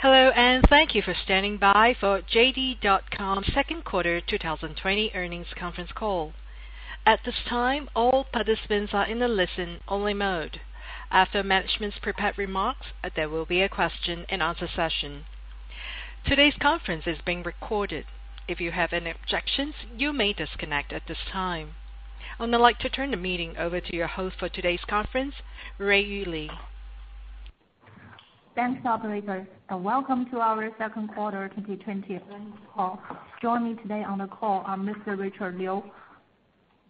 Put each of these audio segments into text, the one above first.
Hello, and thank you for standing by for JD.com second quarter 2020 earnings conference call. At this time, all participants are in a listen-only mode. After management's prepared remarks, there will be a question and answer session. Today's conference is being recorded. If you have any objections, you may disconnect at this time. I would now like to turn the meeting over to your host for today's conference, Ruiyu Li. Thanks, operator, and welcome to our second quarter 2020 earnings call. Joining me today on the call are Mr. Richard Liu,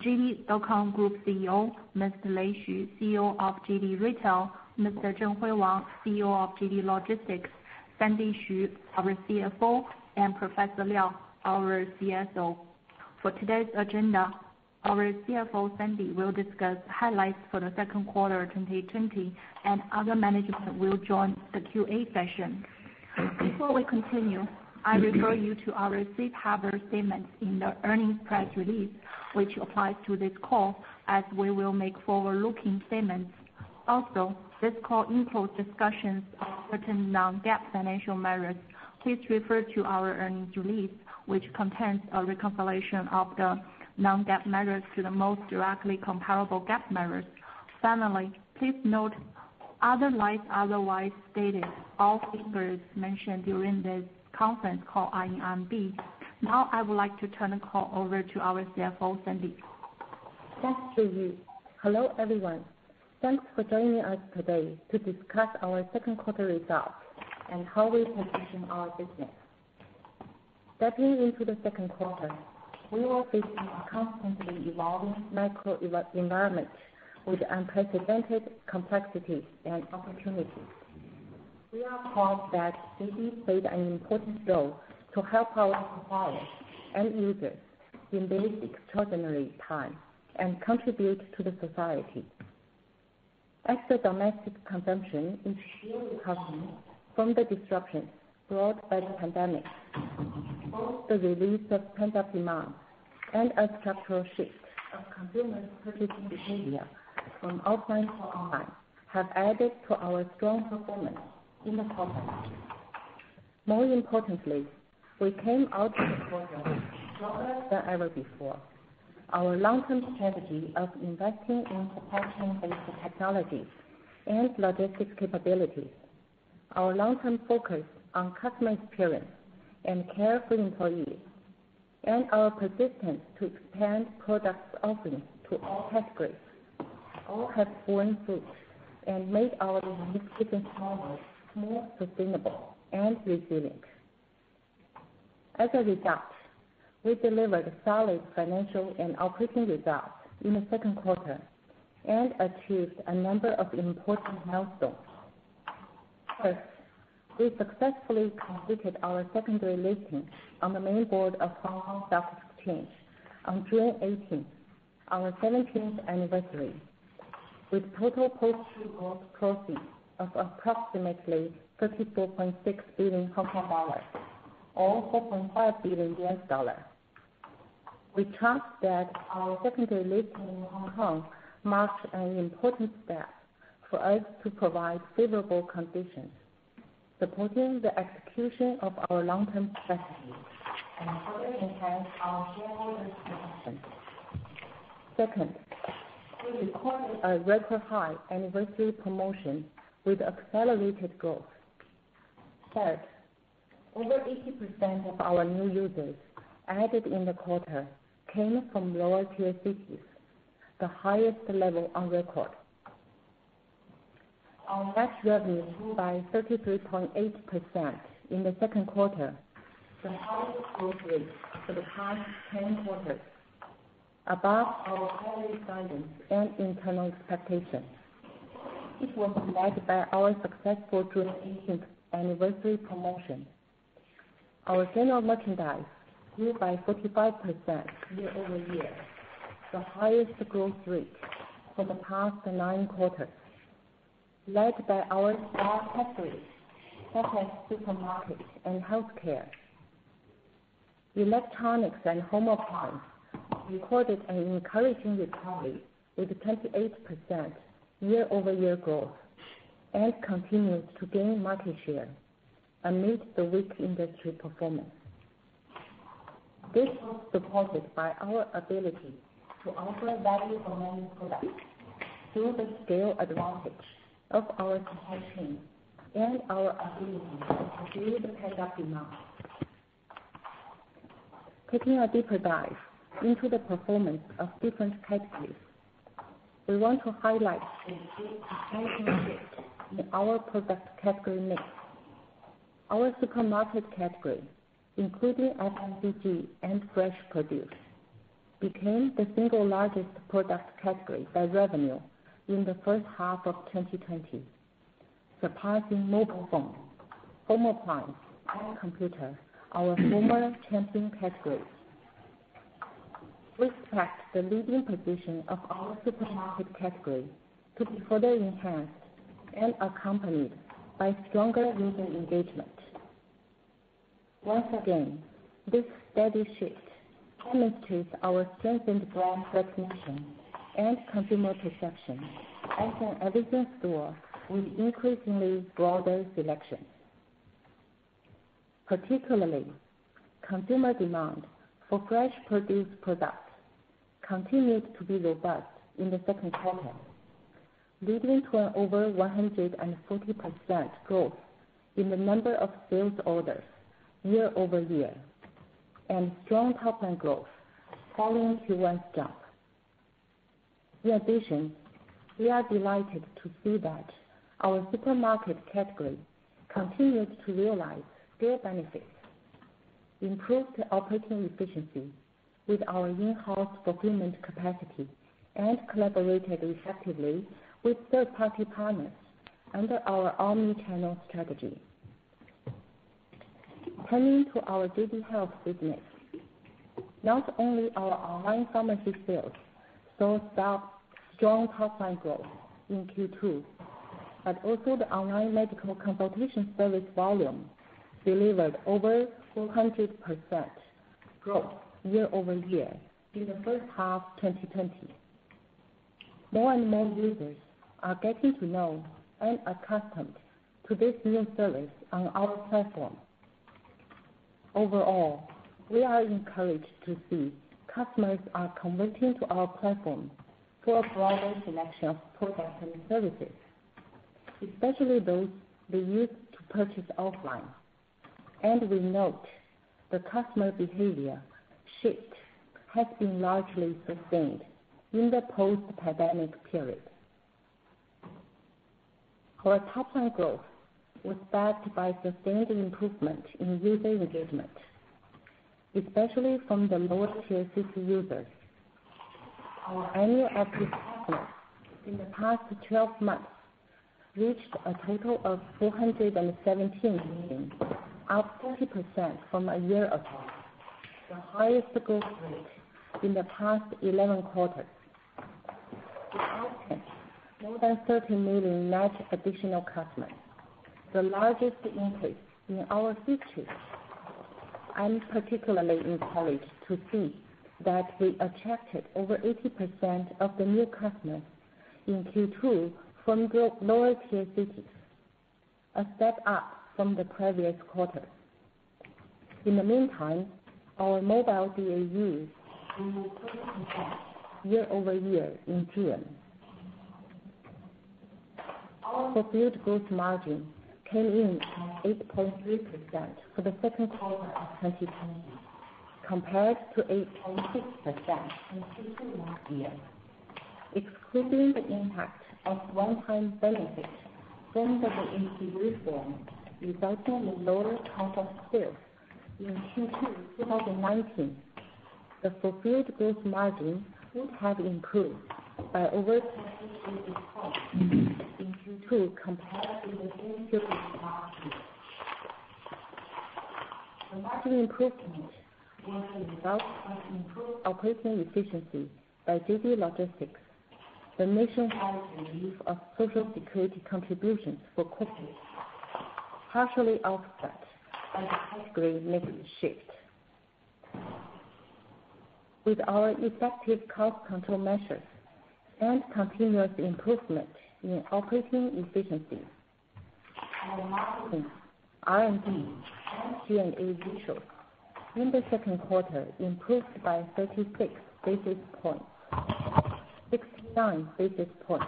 JD.com Group CEO, Mr. Lei Xu, CEO of JD Retail, Mr. Zhenhui Wang, CEO of JD Logistics, Sandy Xu, our CFO, and Professor Liao, our CSO. For today's agenda, our CFO, Sandy, will discuss highlights for the second quarter 2020, and other management will join the QA session. Before we continue, I refer you to our safe harbor statements in the earnings press release, which applies to this call, as we will make forward-looking statements. Also, this call includes discussions of certain non-GAAP financial measures. Please refer to our earnings release, which contains a reconciliation of the non-GAAP measures to the most directly comparable GAAP measures. Finally, please note, unless otherwise stated, all figures mentioned during this conference call are in RMB. Now, I would like to turn the call over to our CFO, Sandy. Thanks, Ruiyu. Hello, everyone. Thanks for joining us today to discuss our second quarter results and how we position our business. Stepping into the second quarter, we were facing a constantly evolving macro environment with unprecedented complexities and opportunities. We are proud that JD played an important role to help our suppliers and users in this extraordinary time and contribute to the society. As the domestic consumption is still recovering from the disruptions brought by the pandemic, the release of pent-up demand and a structural shift of consumers' purchasing behavior from offline to online have added to our strong performance in the quarter. More importantly, we came out of the quarter stronger than ever before. Our long-term strategy of investing in supply chain-based technologies and logistics capabilities, our long-term focus on customer experience and care for employees, and our persistence to expand product offerings to all categories, all have borne fruit and made our unique business model more sustainable and resilient. As a result, we delivered solid financial and operating results in the second quarter and achieved a number of important milestones. First, we successfully completed our secondary listing on the main board of Hong Kong Stock Exchange on June 18th, our 17th anniversary, with total post-trade proceeds of approximately 34.6 billion Hong Kong dollars, or $4.5 billion. We trust that our secondary listing in Hong Kong marks an important step for us to provide favorable conditions, supporting the execution of our long-term strategy and further enhance our shareholders' returns. Second, we recorded a record high anniversary promotion with accelerated growth. Third, over 80% of our new users added in the quarter came from lower-tier cities, the highest level on record. Our net revenue grew by 33.8% in the second quarter, the highest growth rate for the past 10 quarters, above our previous guidance and internal expectations. It was led by our successful June 18th anniversary promotion. Our general merchandise grew by 45% year-over-year, the highest growth rate for the past nine quarters, led by our star categories such as supermarkets and healthcare. Electronics and home appliance recorded an encouraging recovery with 28% year-over-year growth and continues to gain market share, amid the weak industry performance. This was supported by our ability to offer value for money products through the scale advantage of our supply chain and our ability to fulfill the pent-up demand. Taking a deeper dive into the performance of different categories, we want to highlight the shift in our product category mix. Our supermarket category, including FMCG and fresh produce, became the single largest product category by revenue in the first half of 2020, surpassing mobile phone, home appliance, and computer, our former champion categories. We expect the leading position of our supermarket category to be further enhanced and accompanied by stronger user engagement. Once again, this steady shift demonstrates our strengthened brand recognition and consumer perception as an everything store with increasingly broader selection. Particularly, consumer demand for fresh produce products continued to be robust in the second quarter, leading to an over 140% growth in the number of sales orders year-over-year, and strong top-line growth following Q1's jump. In addition, we are delighted to see that our supermarket category continued to realize scale benefits, improved operating efficiency with our in-house fulfillment capacity, and collaborated effectively with third-party partners under our omni-channel strategy. Turning to our JD Health business. Not only our online pharmacy sales strong top-line growth in Q2, but also the online medical consultation service volume delivered over 400% growth year-over-year in the first half 2020. More and more users are getting to know and accustomed to this new service on our platform. Overall, we are encouraged to see customers are converting to our platform for a broader selection of products and services, especially those they used to purchase offline. And we note the customer behavior shift has been largely sustained in the post-pandemic period. Our top-line growth was backed by sustained improvement in user engagement, especially from the lower tier city users. Our annual active customers in the past 12 months reached a total of 417 million, up 30% from a year ago, the highest growth rate in the past 11 quarters. Added more than 30 million net additional customers, the largest increase in our history. I'm particularly encouraged to see that we attracted over 80% of the new customers in Q2 from lower tier cities, a step up from the previous quarter. In the meantime, our mobile DAUs grew 30% year-over-year in June. Our fulfilled gross margin came in at 8.3% for the second quarter of 2020, compared to 8.6% in Q2 last year. Excluding the impact of one-time benefit from the VAT reform resulting in lower cost of sales in Q2 2019, the fulfilled gross margin would have improved by over 20 basis points in Q2 compared to the same period last year. The margin improvement was a result of improved operating efficiency by JD Logistics, the nationwide relief of Social Security contributions for corporates, partially offset by the category mix shift. With our effective cost control measures and continuous improvement in operating efficiency, margins R&D, G&A ratios in the second quarter improved by 36 basis points, 69 basis points,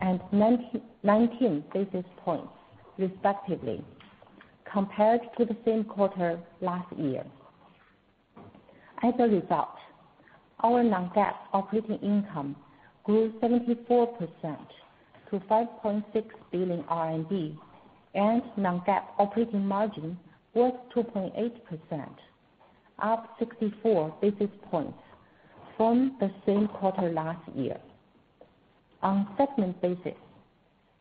and 19 basis points respectively, compared to the same quarter last year. As a result, our non-GAAP operating income grew 74% to 5.6 billion RMB, and non-GAAP operating margin was 2.8%, up 64 basis points from the same quarter last year. On segment basis,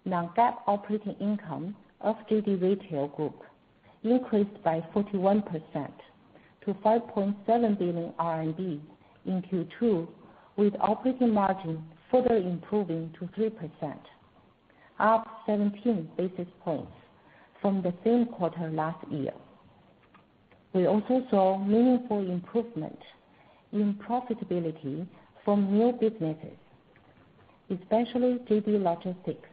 non-GAAP operating income of JD Retail Group increased by 41% to 5.7 billion RMB in Q2, with operating margin further improving to 3%, up 17 basis points from the same quarter last year. We also saw meaningful improvement in profitability from new businesses, especially JD Logistics,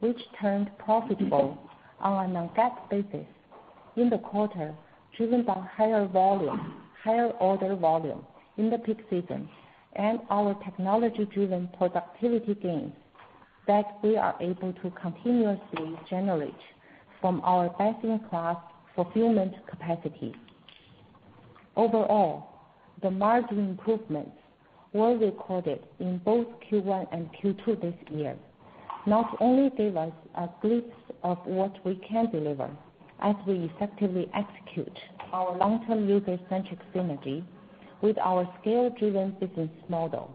which turned profitable on a non-GAAP basis in the quarter, driven by higher volume, higher order volume in the peak season and our technology-driven productivity gains that we are able to continuously generate from our best-in-class fulfillment capacity. Overall, the margin improvements were recorded in both Q1 and Q2 this year, not only gave us a glimpse of what we can deliver as we effectively execute our long-term user-centric synergy with our scale-driven business model,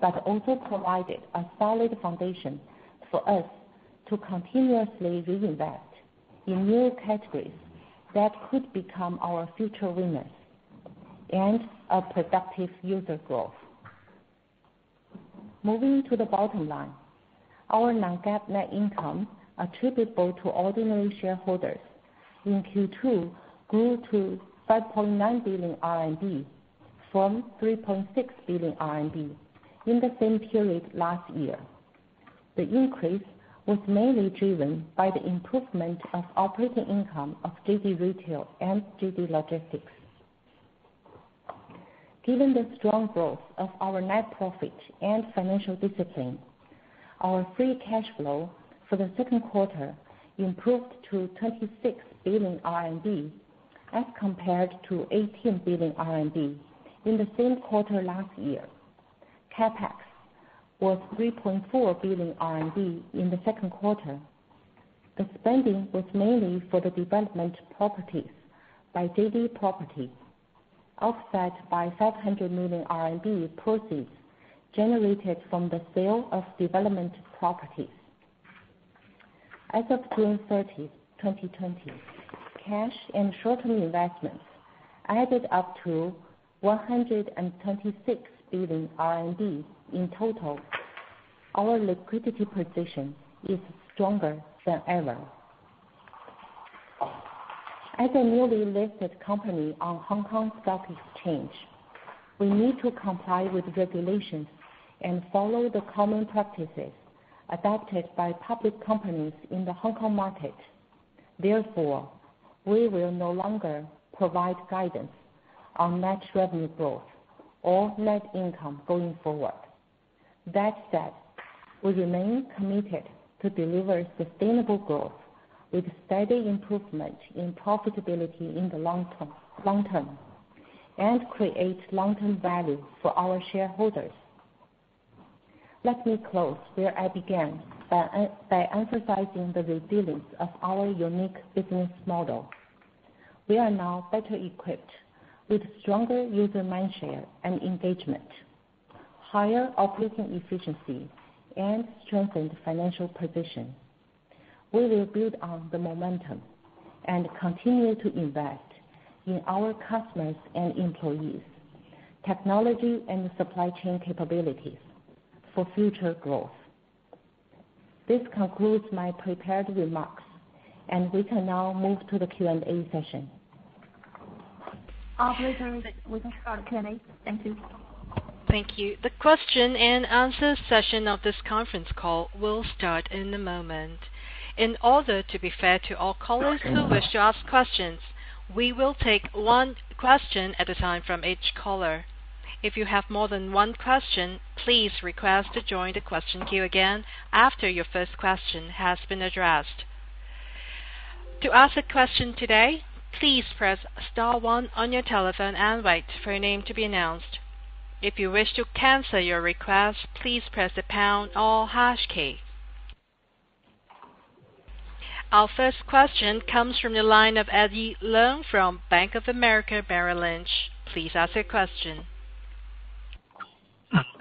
but also provided a solid foundation for us to continuously reinvest in new categories that could become our future winners and a productive user growth. Moving to the bottom line, our non-GAAP net income attributable to ordinary shareholders in Q2 grew to 5.9 billion RMB from 3.6 billion RMB in the same period last year. The increase was mainly driven by the improvement of operating income of JD Retail and JD Logistics. Given the strong growth of our net profit and financial discipline, our free cash flow for the second quarter improved to 26 billion RMB as compared to 18 billion RMB in the same quarter last year. CapEx was 3.4 billion RMB in the second quarter. The spending was mainly for the development properties by JD Property, offset by 500 million RMB proceeds generated from the sale of development properties. As of June 30, 2020, cash and short-term investments added up to 126 billion RMB in total. Our liquidity position is stronger than ever. As a newly listed company on Hong Kong Stock Exchange, we need to comply with regulations and follow the common practices adopted by public companies in the Hong Kong market. Therefore, we will no longer provide guidance on net revenue growth or net income going forward. That said, we remain committed to deliver sustainable growth with steady improvement in profitability in the long term long term and create long-term value for our shareholders. Let me close where I began, by emphasizing the resilience of our unique business model. We are now better equipped with stronger user mindshare and engagement, higher operating efficiency, and strengthened financial position. We will build on the momentum and continue to invest in our customers and employees, technology and supply chain capabilities for future growth. This concludes my prepared remarks, and we can now move to the Q&A session. Operator, we can start Q&A. Thank you. Thank you. The question and answer session of this conference call will start in a moment. In order to be fair to all callers who wish to ask questions, we will take one question at a time from each caller. If you have more than one question, please request to join the question queue again after your first question has been addressed. To ask a question today, please press star one on your telephone and wait for your name to be announced. If you wish to cancel your request, please press the pound or hash key. Our first question comes from the line of Eddie Leung from Bank of America Merrill Lynch. Please ask your question.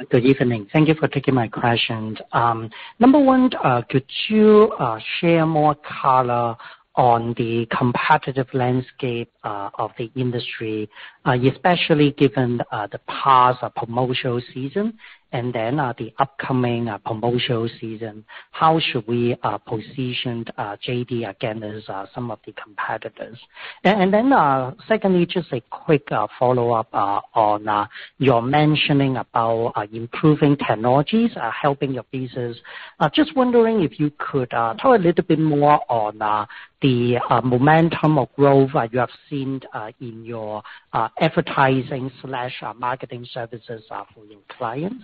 Good evening. Thank you for taking my questions. Um, number one, uh, could you uh, share more color on the competitive landscape uh, of the industry, uh, especially given uh, the past promotional season and then uh, the upcoming uh, promotional season? How should we uh, position JD against some of the competitors? Then uh secondly, just a quick follow-up on your mentioning about improving technologies helping your business. Just wondering if you could talk a little bit more on the momentum of growth you have seen in your advertising/marketing services for your clients.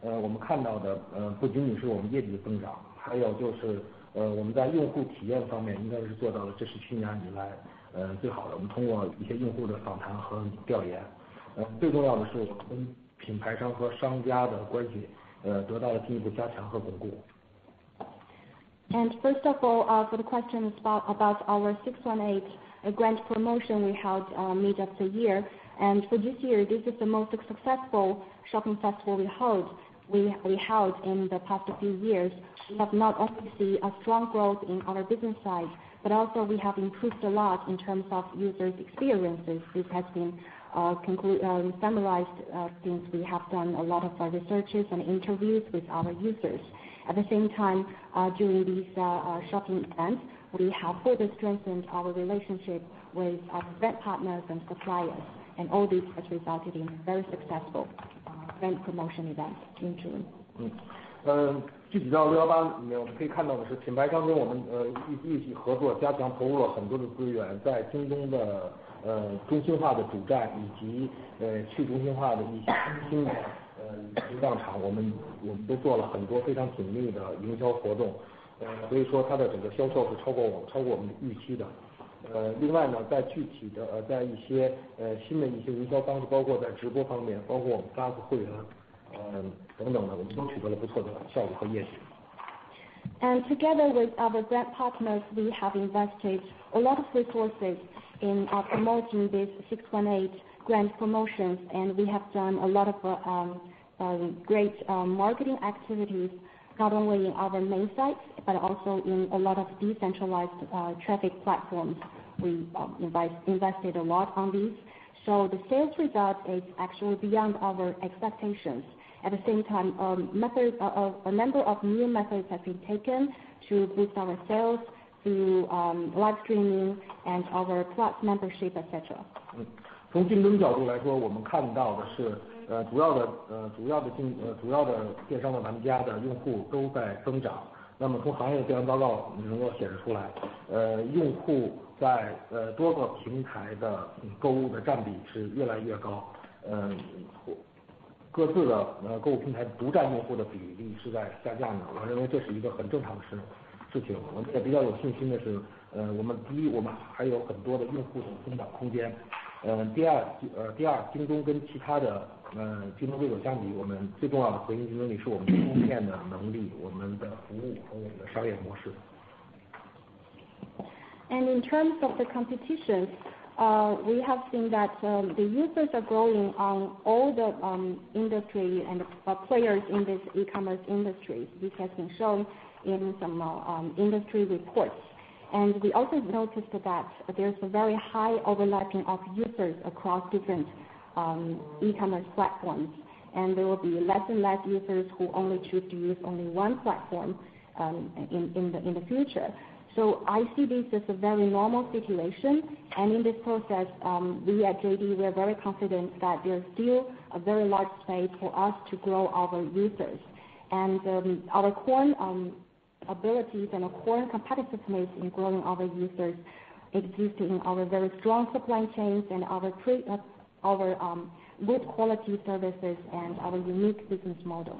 我们看到的不仅仅是我们业绩的增长，还有就是我们在用户体验方面，应该是做到了这是去年以来最好的。我们通过一些用户的访谈和调研，最重要的是我们品牌商和商家的关系得到了进一步加强和巩固。First of all, for the question about our 618 grand promotion we held mid of the year. For this year, this is the most successful shopping festival we held in the past few years. We have not only seen a strong growth in our business side, but also we have improved a lot in terms of users' experiences. This has been uh, uh, summarized uh, since we have done a lot of our researches and interviews with our users. At the same time, during these shopping events, we have further strengthened our relationship with our brand partners and suppliers, and all this has resulted in very successful 品牌 promotion events，嗯，具体到六幺八，我们可以看到的是，品牌商跟我们呃一一起合作，加强投入了很多的资源，在京东的呃中心化的主站以及呃去中心化的一些新兴的呃流量场，我们我们都做了很多非常紧密的营销活动，呃，所以说它的整个销售是超过我超过我们的预期的。方式，包括在直播方面，包括我们大幅会员等等的，我们都取得了不错的效果和业绩。Together with our brand partners, we have invested a lot of resources in promoting this 618 grand promotions, and we have done a lot of great marketing activities, not only in our main sites, but also in a lot of decentralized uh, traffic platforms. We um, invested a lot on these. So the sales result is actually beyond our expectations. At the same time, um, uh, uh, a number of new methods have been taken to boost our sales through um, live streaming and our Plus membership, et cetera. 呃，主要的呃，主要的竞呃，主要的电商的玩家的用户都在增长。那么从行业的调研报告能够显示出来，呃，用户在呃多个平台的购物的占比是越来越高，嗯、呃，各自的呃购物平台独占用户的比例是在下降的。我认为这是一个很正常的事事情。我们也比较有信心的是，呃，我们第一，我们还有很多的用户的增长空间。嗯、呃，第二，呃，第二，京东跟其他的竞争对手相比，我们的供应链的能力、我们的服务和我们的商业模式。In terms of the competition, we have seen that the users are growing on all the industry and players in this e-commerce industry. This has been shown in some industry reports. We also noticed that there's a very high overlapping of users across different um, e-commerce platforms, and there will be less and less users who only choose to use only one platform um, in the in the future. So I see this as a very normal situation. And in this process, um, we at JD, we are very confident that there's still a very large space for us to grow our users. And um our core abilities and our core competitiveness in growing our users exist in our very strong supply chains and uh, our good quality services and our unique business model.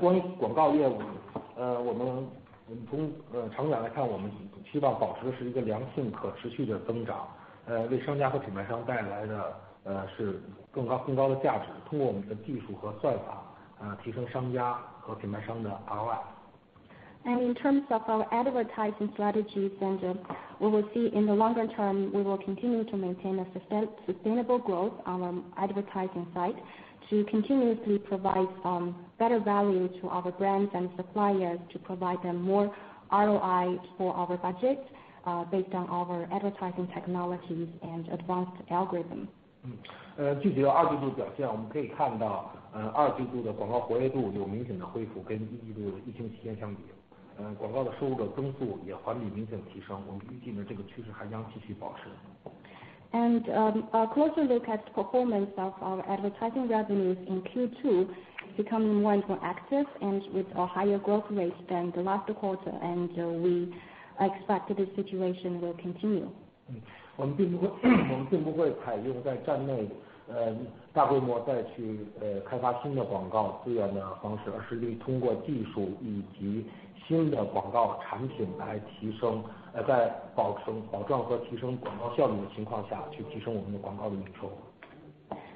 关于广告业务，我们从长远来看，我们希望保持的是一个良性可持续的增长，为商家和品牌商带来的是更高的价值，通过我们的技术和算法，提升商家和品牌商的ROI。 In terms of our advertising strategies, we will see in the longer term, we will continue to maintain a sustainable growth on our advertising side to continuously provide better value to our brands and suppliers to provide them more ROI for our budget, based on our advertising technologies and advanced algorithm. 具体的二季度表现，我们可以看到，二季度的广告活跃度有明显的恢复，跟一季度的疫情期间相比， 广告的收入的增速也环比明显提升，我们预计呢这个趋势还将继续保持。A closer look at performance of our advertising revenues in Q2 is becoming more and more active and with a higher growth rate than the last quarter, and we expect this situation will continue. 我们并不会我们并不会采用在站内呃大规模再去呃开发新的广告资源的方式，而是通过技术以及 新的广告产品来提升，在保证和提升广告效率的情况下去提升我们的广告的营收。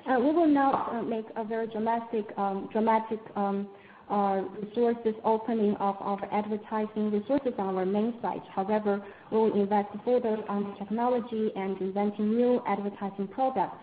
We will not make a very dramatic resources opening of our advertising resources on our main site. However, we will invest further on technology and inventing new advertising products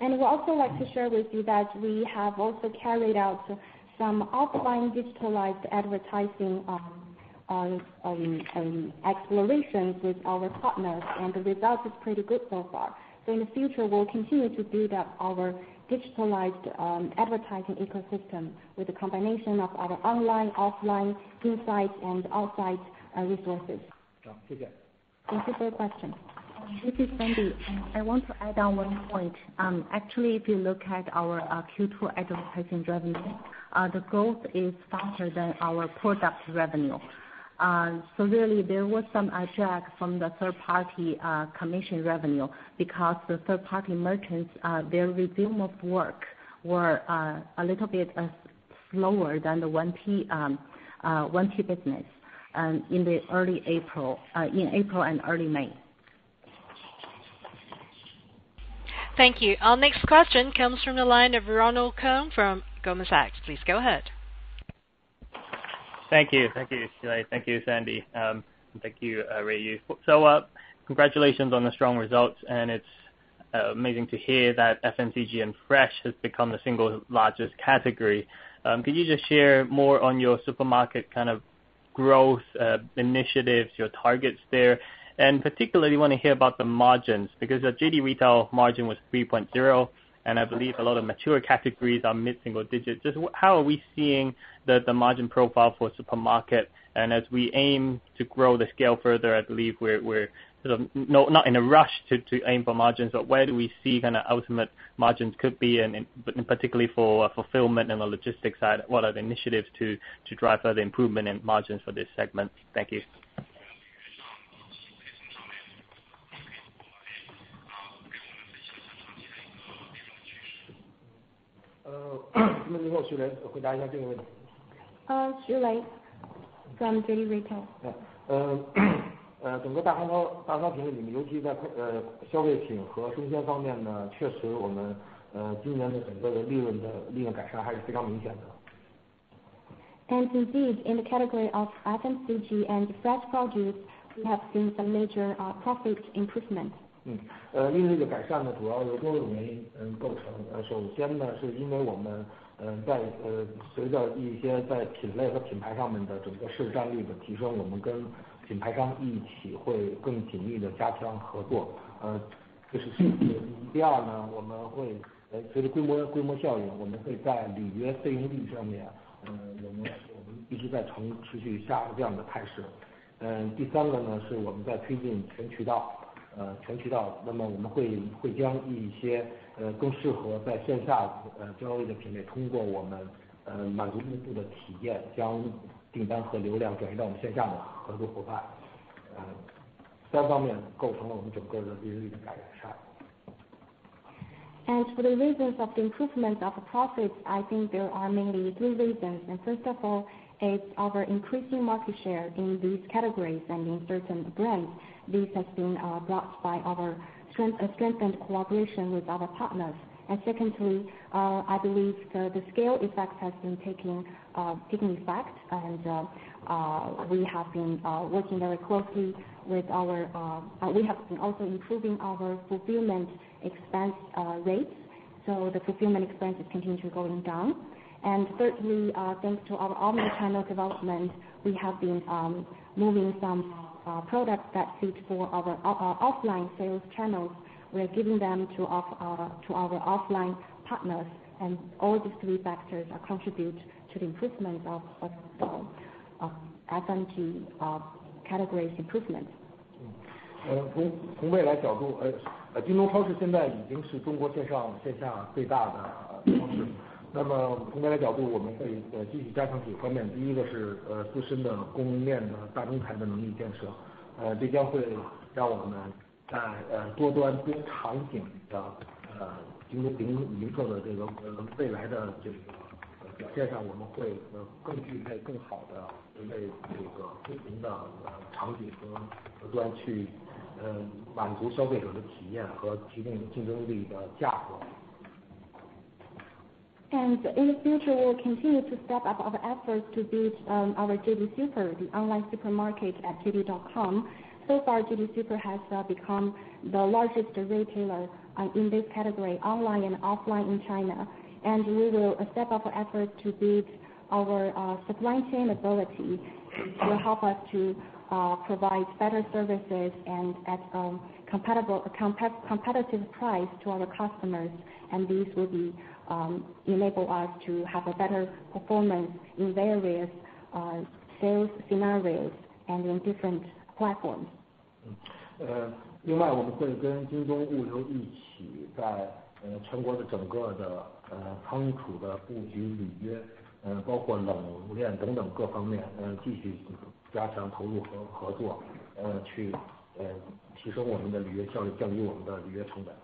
And we also like to share with you that we have also carried out some offline digitalized advertising um, um, um, explorations with our partners, and the result is pretty good so far. So In the future, we'll continue to build up our digitalized advertising ecosystem with a combination of our online, offline inside and outside uh, resources. Thank you for your question. This is Sandy. I want to add on one point. Actually, if you look at our Q2 advertising revenue, the growth is faster than our product revenue. Uh so really there was some drag from the third party commission revenue because the third party merchants, their resume of work were a little bit slower than the 1P um uh business um in the early April uh in April and early May. Thank you. Our next question comes from the line of Ronald Keung from Goldman Sachs. Please go ahead. Thank you. Thank you, Xu. Thank you, Sandy. Um, thank you, uh, Ruiyu. Uh, congratulations on the strong results, and it's uh, amazing to hear that FMCG and fresh has become the single largest category. Um, could you just share more on your supermarket kind of growth initiatives, your targets there? And particularly want to hear about the margins, because the JD Retail margin was 3.0%, and I believe a lot of mature categories are mid-single digits. Just how are we seeing the the margin profile for supermarket? And as we aim to grow the scale further, I believe we're sort of not in a rush to aim for margins, but where do we see kind of ultimate margins could be, and particularly for uh, fulfillment and the logistics side, what are the initiatives to to drive further improvement in margins for this segment? Thank you. from JD Retail. 整个大商品里面，尤其在消费品和生鲜方面 呢， 确实我们今年的整个的利润改善还是非常明显的。Indeed, in the category of FMCG and fresh produce, we have seen some major profit improvement. 利润的改善 呢， 主要由多种原因构成。首先 呢， 是因为我们 嗯在呃随着一些在品类和品牌上面的整个市占率的提升，我们跟品牌商一起会更紧密的加强合作。呃这是第一。第二呢，我们会呃随着规模规模效应，我们会在履约费用率上面，嗯我们我们一直在呈持续下降的态势。嗯第三个呢，是我们在推进全渠道，呃，全渠道那么我们会会将一些呃更适合在线下呃交易的品类，通过我们呃满足用户的体验，将订单和流量转移到我们线下的合作伙伴。呃三方面构成了我们整个的利润率的改善。And For the reasons of the improvement of profits, I think there are mainly three reasons. And First of all, it's our increasing market share in these categories and in certain brands. This has been uh, brought by our uh, strengthened cooperation with our partners. And secondly, uh, I believe the scale effect has been taking effect, and we have been working very closely with our. We have been also improving our fulfillment expense rates, so the fulfillment expense is continuously going down. Thirdly, thanks to our omni-channel development, we have been moving some products that fit for our offline sales channels. We are giving them to our offline partners, and all these three factors contribute to the improvement of FMCG categories improvement. 从未来角 度， Jingdong Chaoshi 现在已经是中国线上线下最大的超市。 那么从未来角度，我们会呃继续加强几个方面，第一个是呃自身的供应链的大中台的能力建设，呃这将会让我们在呃多端多场景的 Jingdong 零售的这个呃未来的这个表现上，我们会呃更具备更好的为这个不同的呃场景和端去满足消费者的体验和提供竞争力的价格。And in the future, we'll continue to step up our efforts to build um, our JD Super, the online supermarket at JD.com. So far, JD Super has uh, become the largest retailer uh, in this category, online and offline in China. And we will step up our efforts to build our uh, supply chain ability, will help us to provide better services and at um, a competitive price to our customers. And these will enable us to have a better performance in various sales scenarios and in different platforms. 呃另外我们会跟京东物流一起在全国的整个的仓储的布局履约，包括冷链等等各方面，继续加强投入和合作，呃去提升我们的履约效率，降低我们的履约成本。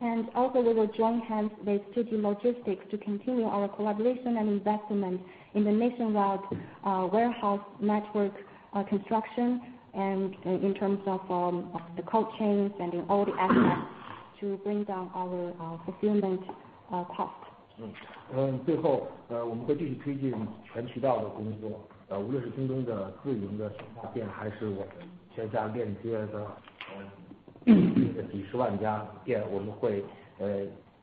And also, we will join hands with JD Logistics to continue our collaboration and investment in the nationwide uh, warehouse network uh, construction and uh, in terms um, of the cold chains and in all the aspects to bring down our fulfillment cost. 几十万家 店， 我们会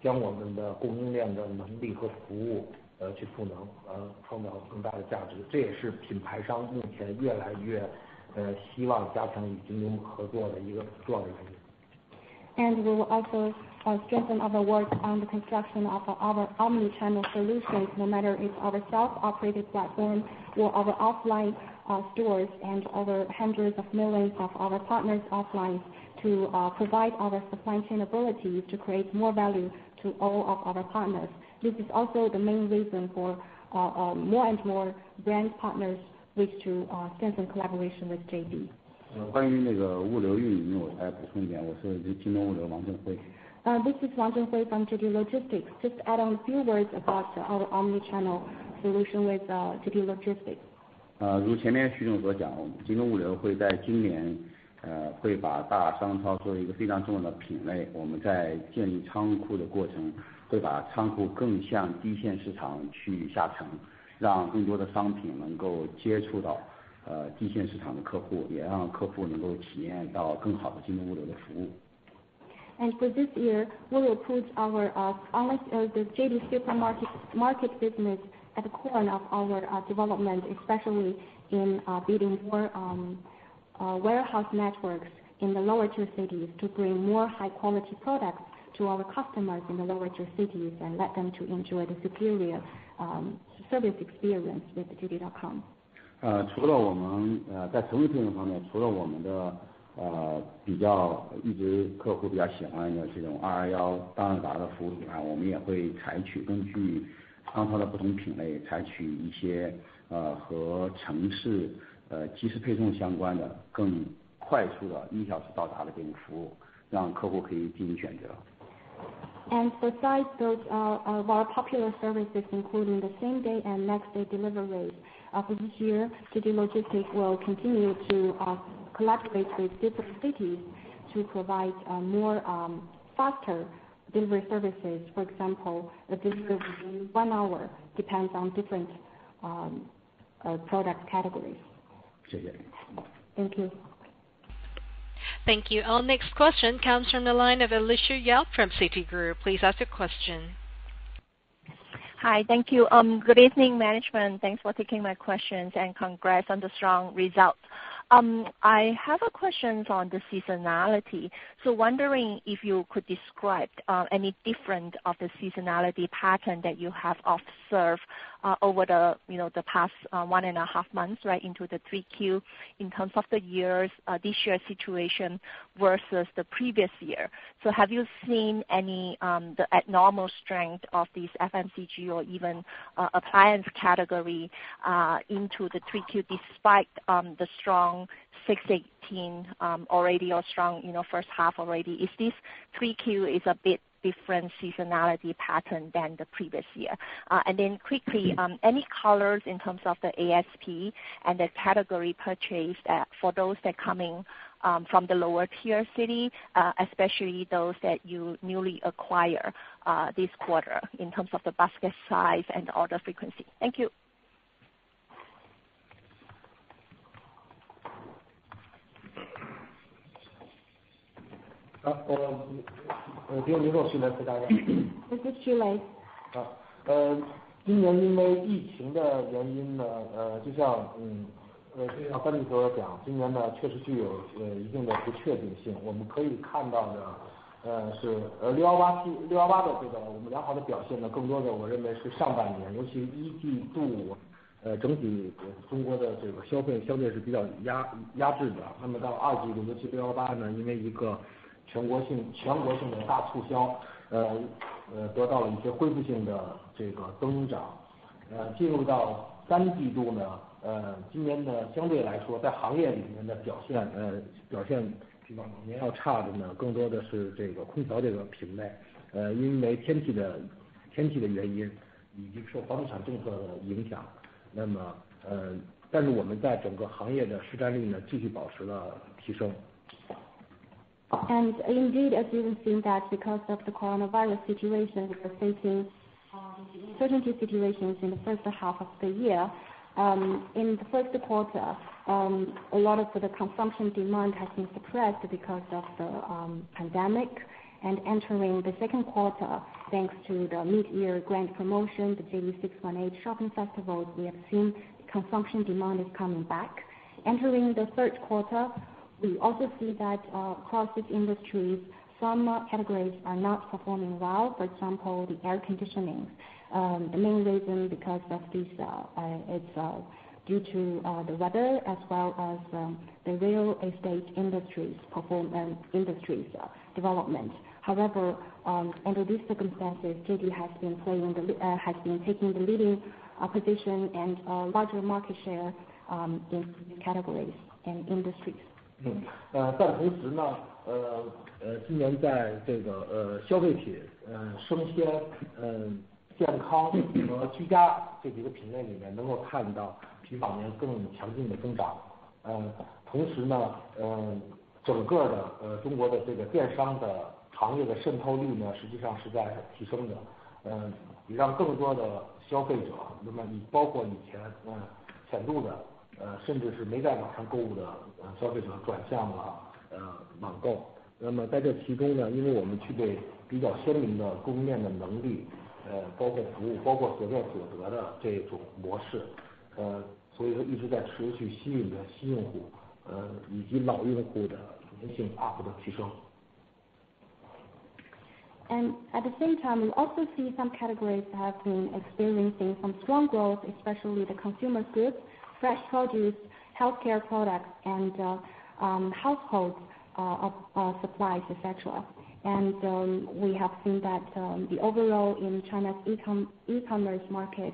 将我们的供应链的能力和服务去赋 能， 创造更大的价值。这也是品牌商目前越来越希望加强与 Jingdong 合作的一个重要的原因。We will also strengthen our work on the construction of our omni-channel solutions, no matter it's our self-operated platform or our offline stores and over hundreds of millions of our partners offline to provide our supply chain abilities to create more value to all of our partners. This is also the main reason for more and more brand partners wish to strengthen collaboration with JD. 关于那个物流运 营， 我再补充一 点， 我是 Jingdong 物流王正辉。This is Wang Zhenhui from JD Logistics. Just add on a few words about our omni-channel solution with JD Logistics. 如前面徐总所 讲， 京东物流会在今 年， 呃会把大商超作为一个非常重要的品类，我们在建立仓库的过程，会把仓库更向低线市场去下沉，让更多的商品能够接触到呃低线市场的客户，也让客户能够体验到更好的京东物流的服务。And For this year, we will put our online the JD Supermarket market business at the core of our development, especially in building more warehouse networks in the lower tier cities to bring more high quality products to our customers in the lower tier cities and let them to enjoy the superior service experience with JD.com. 除了我们在成本方 面， 除了我们的比较一直客户比较喜欢的这种221当日达的服务以 外， 我们也会采取根据商超的不同品 类， 采取一些和城市 即时配送相关的更快速的1小时到达的这种服 务， 让客户可以进行选择。Besides those of our popular services, including the same day and next day deliveries, for this year, JD Logistics will continue to collaborate with different cities to provide more faster delivery services. For example, a delivery within 1 hour depends on different product categories. 谢谢。Thank you. Thank you. Our next question comes from the line of Alicia Yap from Citigroup. Please ask your question. Hi. Thank you. Um, good evening, management. Thanks for taking my questions and congrats on the strong results. Um, I have a questions on the seasonality. So wondering if you could describe uh, any different of the seasonality pattern that you have observed uh, over the, you know, the past uh, one and a half months, right into the 3Q in terms of the years, uh, this year's situation versus the previous year. So have you seen any um, the abnormal strength of these FMCG or even appliance category into the 3Q despite um, the strong 618 um, already or strong, you know, first half already? Is this 3Q is a bit different seasonality pattern than the previous year? Uh and then quickly, mm-hmm. um, any colors in terms of the ASP and the category purchase uh, for those that coming um, from the lower tier city, uh, especially those that you newly acquire uh, this quarter in terms of the basket size and order frequency? Thank you. Um, 呃，丁宁先来回答一下。This is Xu Lei. 好，呃，今年因为疫情的原因呢，呃，就像，嗯，呃，就像三弟所讲，今年呢，确实具有呃，一定的不确定性。我们可以看到的，呃，是，呃，六幺八七，六幺八的这个我们良好的表现呢，更多的我认为是上半年，尤其一季度，呃，整体中国的这个消费相对是比较压，压制的。那么到二季度，尤其六幺八呢，因为一个全国性，全国性的大促销，呃，呃，得到了一些恢复性的这个增长。呃，进入到三季度呢，呃，今年呢相对来说，在行业里面的表现，呃，表现比往年要差的呢，更多的是这个空调这个品类，呃，因为天气的，天气的原因，以及受房地产政策的影响。那么，呃，但是我们在整个行业的市占率呢，继续保持了提升。And indeed, as you have seen that because of the coronavirus situation, we are facing um, uncertainty situations in the first half of the year. Um, in the first quarter, um, a lot of the consumption demand has been suppressed because of the pandemic. And entering the second quarter, thanks to the mid-year grand promotion, the JD 618 shopping festivals, we have seen consumption demand is coming back. Entering the third quarter, we also see that uh, across these industries, some uh, categories are not performing well. For example, the air conditioning. Um, the main reason because of this, uh, it's due to the weather as well as um, the real estate industries' um, industries development. However, under these circumstances, JD has been taking the leading position and larger market share in categories and industries. 嗯，呃但同时呢，呃呃今年在这个呃消费品、生鲜、嗯健康和居家这几个品类里面能够看到比往年更强劲的增长。呃同时呢，呃整个的呃中国的这个电商的行业的渗透率呢，实际上是在提升的，也让更多的消费者，那么你包括以前嗯浅度的，呃甚至是没在网上购物的呃消费者转向了呃网购。那么在这其中呢，因为我们具备比较鲜明的供应链的能力，呃包括服务，包括所见所得的这种模式，呃所以说一直在持续吸引着新用户，呃以及老用户的粘性 UP 的提升。And At the same time, we also see some categories have been experiencing some strong growth, especially the consumer goods, fresh produce, healthcare products and um, household supplies, et cetera. And we have seen that um, the overall in China's e-commerce market,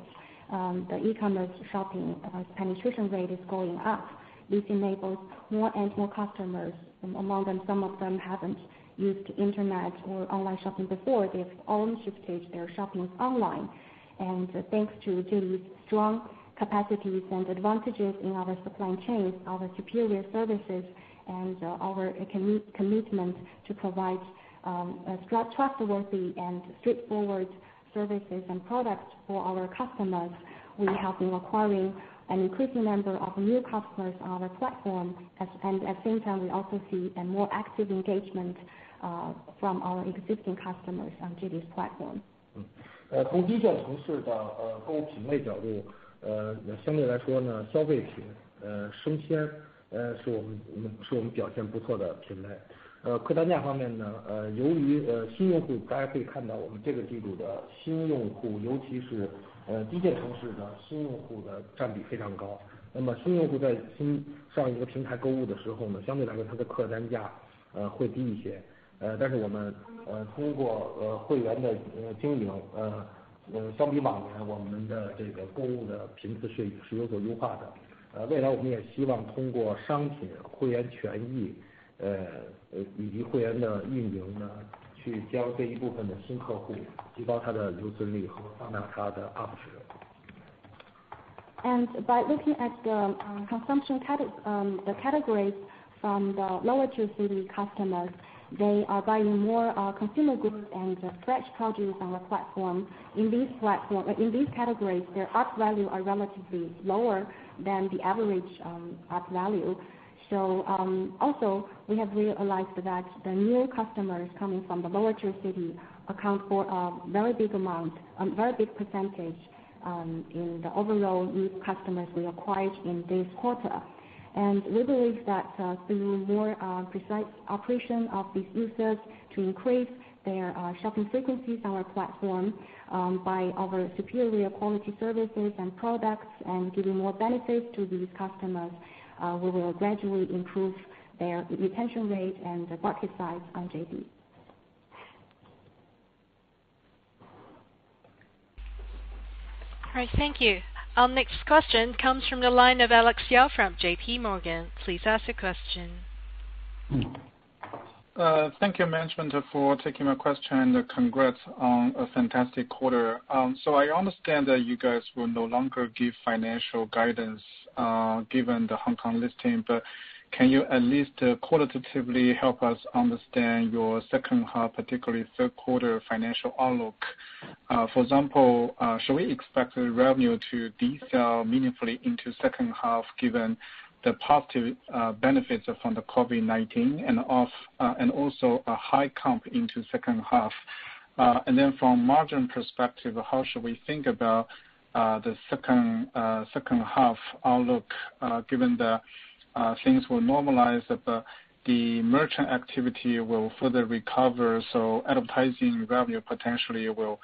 um, the e-commerce shopping uh, penetration rate is going up. This enables more and more customers, among them, some of them haven't used internet or online shopping before. They've all shifted their shopping online. And uh, thanks to JD's strong capacities and advantages in our supply chains, our superior services and uh, our commitment to provide um, trustworthy and straightforward services and products for our customers, we have been acquiring an increasing number of new customers on our platform. And at the same time, we also see a more active engagement uh, from our existing customers on JD's platform. Mm. 从一线城市的购物品类角度，相对来说呢，消费品，呃生鲜呃是我们是我们表现不错的品类。呃客单价方面呢，呃由于呃新用户，大家可以看到我们这个季度的新用户，尤其是一线城市的新用户的占比非常高。那么新用户在新上一个平台购物的时候呢，相对来说它的客单价呃会低一些。呃但是我们呃通过呃会员的呃经营，呃呃相比往年，我们的这个购物的频次是是有所优化的。呃未来我们也希望通过商品、会员权益，呃呃以及会员的运营呢，去将这一部分的新客户提高它的留存率和放大它的 UP 值。By looking at the consumption categories from the lower tier city customers, they are buying more uh, consumer goods and uh, fresh produce on our platform. Uh, in these categories, their ARPU value are relatively lower than the average um, ARPU value. So um also we have realized that the new customers coming from the lower tier city account for a very big amount, a very big percentage um, in the overall new customers we acquired in this quarter. And we believe that uh, through more uh, precise operation of these users to increase their uh, shopping frequencies on our platform, um, by our superior quality services and products and giving more benefits to these customers, we will gradually improve their retention rate and the basket size on JD. All right, thank you. Our next question comes from the line of Alex Yao from JPMorgan. Please ask your question. Thank you management for taking my question and congrats on a fantastic quarter. Um so I understand that you guys will no longer give financial guidance, given the Hong Kong listing, but can you at least uh, qualitatively help us understand your second half, particularly third quarter financial outlook? Uh, for example, uh, should we expect the revenue to decel meaningfully into second half given the positive benefits from the COVID-19 and also a high comp into second half? Uh and then from margin perspective, how should we think about the second half outlook, given the Uh, things will normalize, but the merchant activity will further recover, so advertising revenue potentially will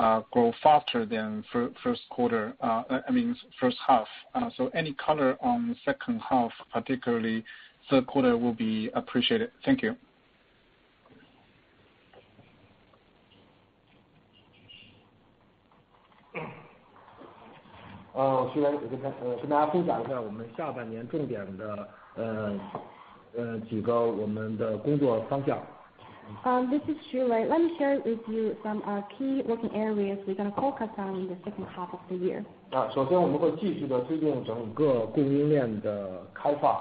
uh, grow faster than first quarter, uh, I mean first half. Uh so any color on second half, particularly third quarter will be appreciated. Thank you. 我跟大呃跟大家分享一下我们下半年重点的呃呃几个我们的工作方向。This is Xu Lei. Let me share with you some key working areas we're going to focus on in the second half of the year. 啊首先我们会继续的推动整个供应链的开放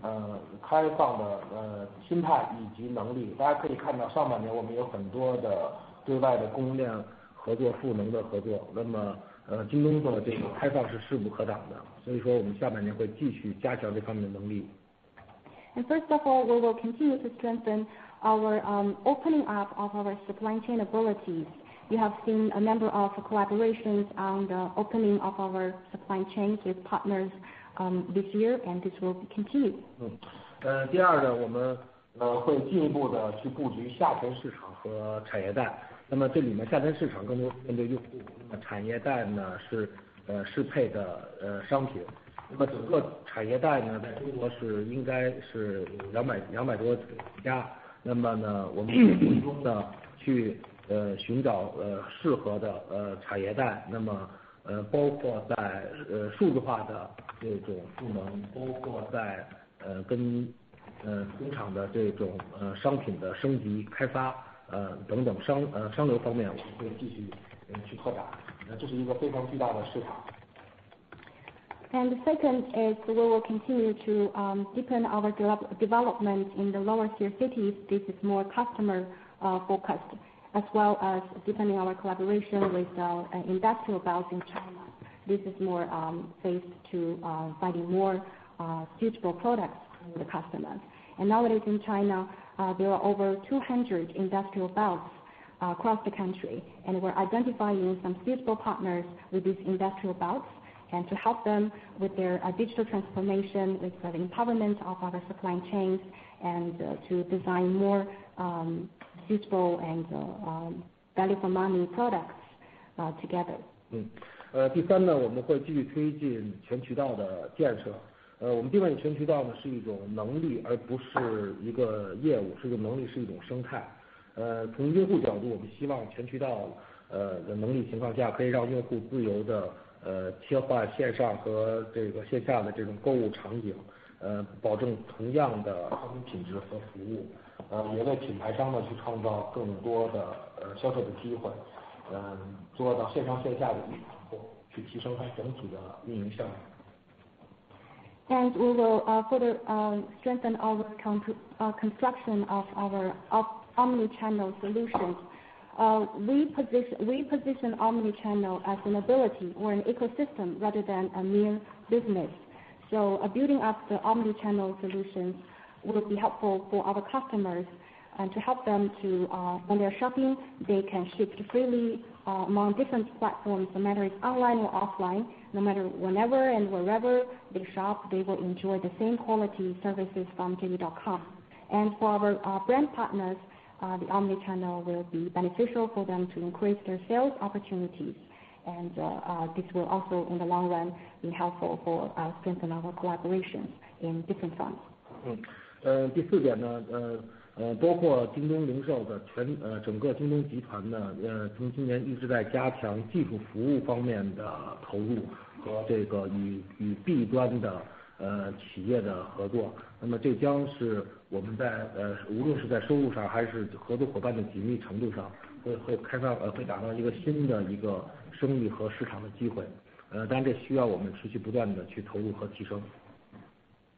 呃，开放的呃心态以及能力。大家可以看到上半年我们有很多的对外的供应链合作赋能的合作。京东的这个开放是势不可挡的。我们下半年会继续加强这方面的能力。First of all, we will continue to strengthen our opening up of our supply chain abilities. You have seen a number of collaborations on the opening of our supply chains with partners this year, and this will continue. 第二呢，我们会进一步地去布局下沉市场和产业带。 那么这里面下沉市场更多面对用户，那么产业带呢是呃适配的呃商品。那么整个产业带呢，在中国是应该是200多家。那么呢我们集中地去呃寻找呃适合的呃产业带，那么呃包括在呃数字化的这种赋能，包括在呃跟呃工厂的这种呃商品的升级开发等等商流方面，我们会继续去拓展。这是一个非常巨大的市场。The second is we will continue to deepen our development in the lower tier cities. This is more customer focused, as well as deepening our collaboration with industrial belts in China. This is more based to finding more suitable products for the customers. Nowadays in China, there are over 200 industrial belts across the country, and we're identifying some suitable partners with these industrial belts, and to help them with their digital transformation, with the empowerment of our supply chains, and to design more suitable and value for money products together. 第三呢，我们会继续推进全渠道的建设。 呃我们定位全渠道呢是一种能力，而不是一个业务。是一个能力，是一种生态。呃从用户角度，我们希望全渠道呃的能力情况下，可以让用户自由的呃切换线上和这个线下的这种购物场景，呃保证同样的商品品质和服务，呃也为品牌商呢去创造更多的呃销售的机会，嗯做到线上线下的一体化，去提升它整体的运营效率。And we will uh, further um, strengthen our uh, construction of our omni-channel solutions. Uh, we position omni-channel as an ability or an ecosystem rather than a mere business. So uh building up the omni-channel solutions will be helpful for our customers and to help them to, when they're shopping, they can ship freely among different platforms, no matter it's online or offline No matter whenever and wherever they shop, they will enjoy the same quality services from JD.com. For our brand partners, the omni-channel will be beneficial for them to increase their sales opportunities. This will also, in the long run, be helpful for strengthen our collaborations in different fronts. 第四点 呢， 包括 JD Retail 的整个 JD 集团 呢， 从今年一直在加强技术服务方面的投入和这个与 B 端的企业的合作。这将是我们在无论是在收入上还是合作伙伴的紧密程度 上， 会开 发， 会打造一个新的一个生意和市场的机会。当然这需要我们持续不断地去投入和提升。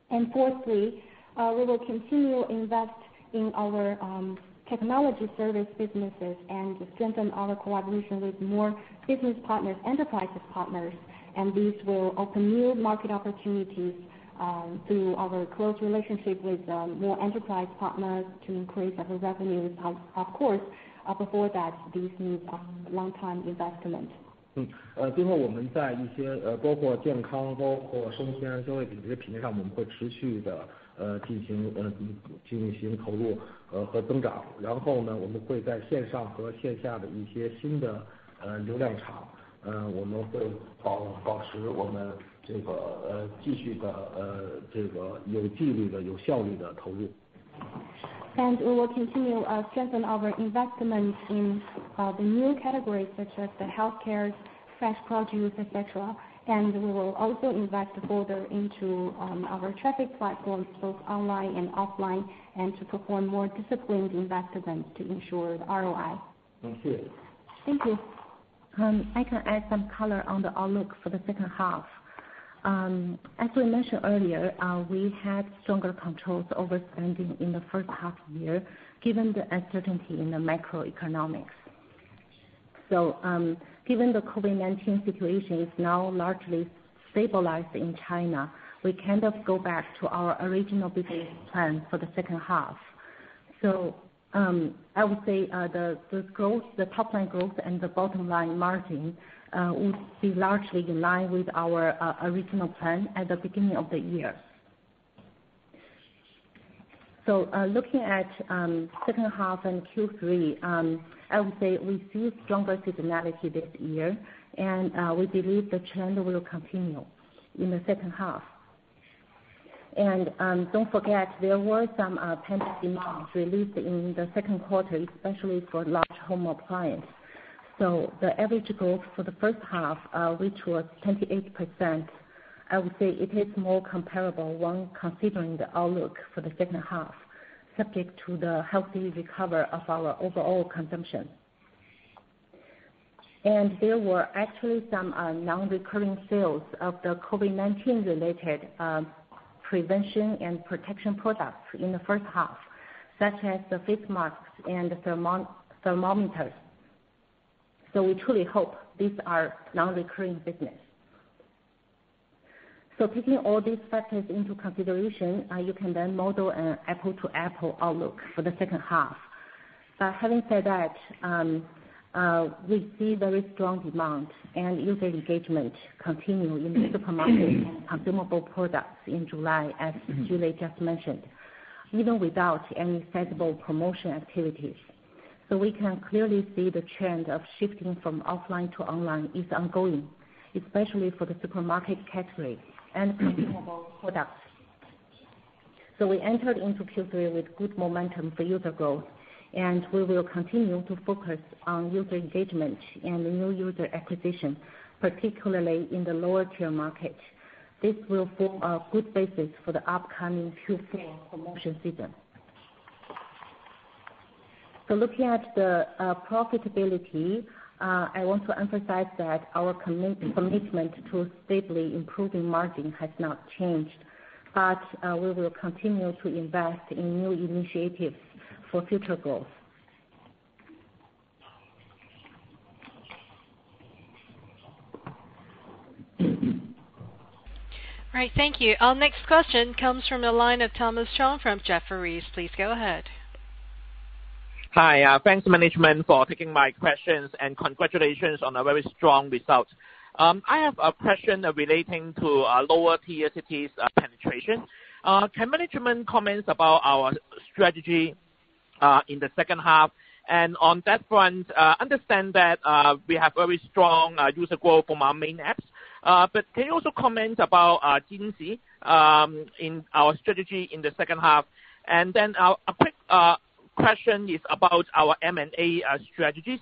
Fourthly, we will continue invest in our technology service businesses and strengthen our collaboration with more business partners, enterprises partners. These will open new market opportunities through our close relationship with more enterprise partners to increase our revenues. Of course, before that, this needs a long time investment. 最后我们在一些包括健 康， 包括生鲜消费品这些品类 上， 我们会持续地 进行投入和增长。我们会在线上和线下的一些新的流量 场， 我们会保持我们这个继续的这个有纪律的、有效率的投入。We will continue strengthen our investment in the new categories such as the healthcare, fresh produce, et cetera. and we will also invest further into um, our traffic platforms, both online and offline, and to perform more disciplined investments to ensure the ROI. Thank you. Thank you. Um, I can add some color on the outlook for the second half. Um, as we mentioned earlier, uh, we had stronger controls over spending in the first half year, given the uncertainty in the macroeconomics. Given the COVID-19 situation is now largely stabilized in China, we kind of go back to our original business plan for the second half. So um I would say uh the the growth, the top line growth and the bottom line margin would be largely in line with our original plan at the beginning of the year. So uh looking at second half and Q3, I would say we see stronger seasonality this year, and uh, we believe the trend will continue in the second half. And um don't forget, there were some uh, pent-up demands released in the second quarter, especially for large home appliance. So the average growth for the first half, uh, which was 28%, I would say it is more comparable when considering the outlook for the second half, subject to the healthy recovery of our overall consumption. And there were actually some uh, non-recurring sales of the COVID-19 related um, prevention and protection products in the first half, such as the face masks and thermometers. So we truly hope these are non-recurring business. So taking all these factors into consideration, uh, you can then model an apple-to-apple outlook for the second half. But having said that, um, uh, we see very strong demand and user engagement continue in the supermarket and consumable products in July, as mm-hmm. Julie just mentioned, even without any sizable promotion activities. So we can clearly see the trend of shifting from offline to online is ongoing, especially for the supermarket category and consumable products. So we entered into Q3 with good momentum for user growth, and we will continue to focus on user engagement and new user acquisition, particularly in the lower tier market. This will form a good basis for the upcoming Q4 promotion season. So looking at the uh, profitability, Uh, I want to emphasize that our commitment to stably improving margin has not changed, but uh, we will continue to invest in new initiatives for future growth. All right. Thank you. Our next question comes from the line of Thomas Chong from Jefferies. Please go ahead. Hi. Uh, thanks management for taking my questions, and congratulations on a very strong result. Um, I have a question relating to uh, lower tier cities uh, penetration. Can management comment about our strategy in the second half? And on that front, understand that we have very strong user growth from our main apps. Uh but can you also comment about Jingxi um, in our strategy in the second half? And then uh a quick question is about our M&A uh, strategies.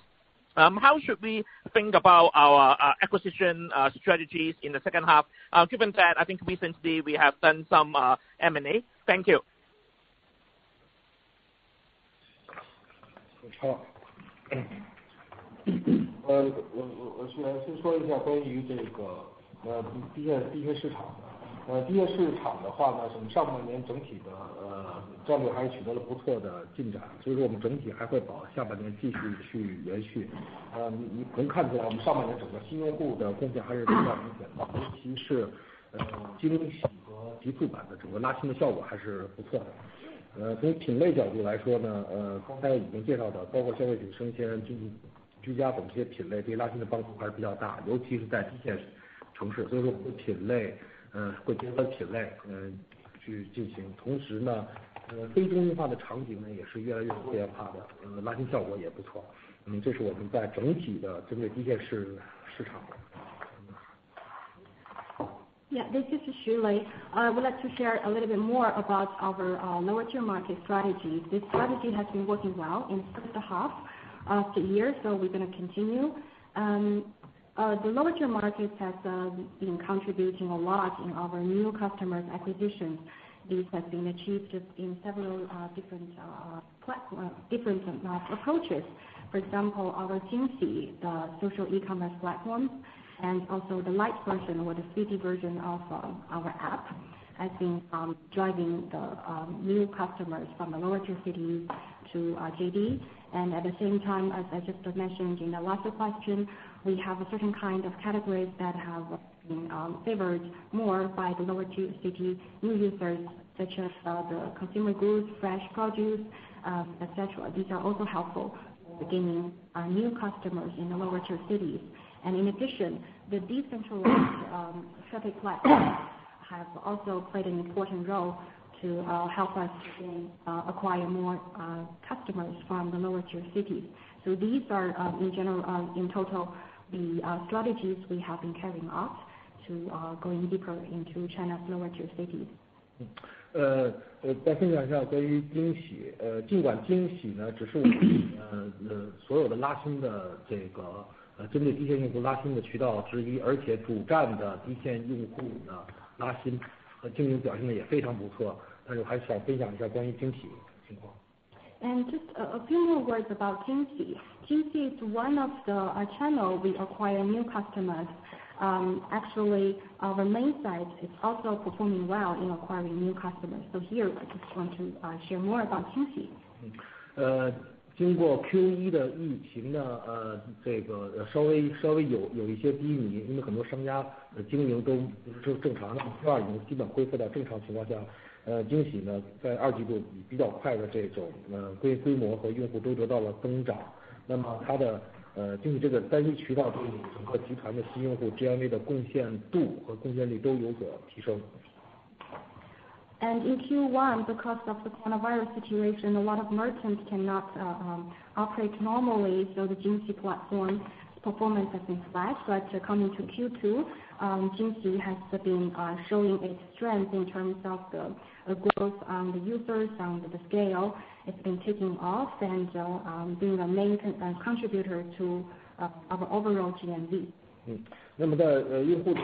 Um, how should we think about our uh, acquisition uh, strategies in the second half, given that I think recently we have done some M&A? Thank you. 呃，地下市场的话呢，我们上半年整体的呃战略还是取得了不错的进展，所以说我们整体还会保下半年继续去延续。呃，你你能看出来，我们上半年整个新用户的贡献还是比较明显的，尤其是呃惊喜和极速版的整个拉新的效果还是不错的。呃，从品类角度来说呢，呃，刚才已经介绍的，包括消费品、生鲜、居居家等这些品类对拉新的帮助还是比较大，尤其是在一线城市，所以说我们的品类。会结合品类嗯去进行。同时呢，呃非中心化的场景呢也是越来越多元化的，呃拉新效果也不错。嗯这是我们在整体的针对低线市场。Yeah, let me to share a little bit more about our lower tier market strategy. This strategy has been working well in the first half of the year, so we're going to continue. Uh, the lower tier markets has uh, been contributing a lot in our new customers acquisitions. This has been achieved in several uh, different different approaches. For example, our Jingxi, the social e-commerce platform, and also the light version or the city version of our app, has been um, driving the um, new customers from the lower tier cities to JD. And at the same time, as I just mentioned in the last question, we have a certain kind of categories that have been um, favored more by the lower tier city new users, such as uh, the consumer goods, fresh produce, um, et cetera. These are also helpful for gaining uh, new customers in the lower tier cities. And in addition, the decentralized um, traffic platforms have also played an important role to uh, help us acquire more customers from the lower tier cities. So these are, in general, in total, the strategies we have been carrying out to going deeper into China's lower tier cities. 再分享一下关于惊喜。尽管惊喜只是我们所有的拉新的这个针对低线用户拉新的渠道之 一， 而且主站的低线用户的拉新和经营表现得也非常不错。我还想分享一下关于惊喜情况。Just a few more words about Jingxi. Jingxi is one of the channel we acquire new customers. Actually, our main site is also performing well in acquiring new customers. Here, I just want to share more about Jingxi. 经过 Q1 的疫情的这个稍微有一些低 迷， 因为很多商家的经营都不是正常 的，Q2 已经基本恢复到正常情况 下， 惊喜在二季度以比较快的这种规模和用户都得到了增长。 它的惊喜这个单一渠道对整个集团的新用户 GMV 的贡献度和贡献力都有所提升。In Q1, because of the coronavirus situation, a lot of merchants cannot operate normally, so the Jingxi platform performance has been flat. Coming to Q2, Jingxi has been showing its strength in terms of the growth on the users, on the scale. It's been taking off and being a main contributor to our overall GMV. 在用户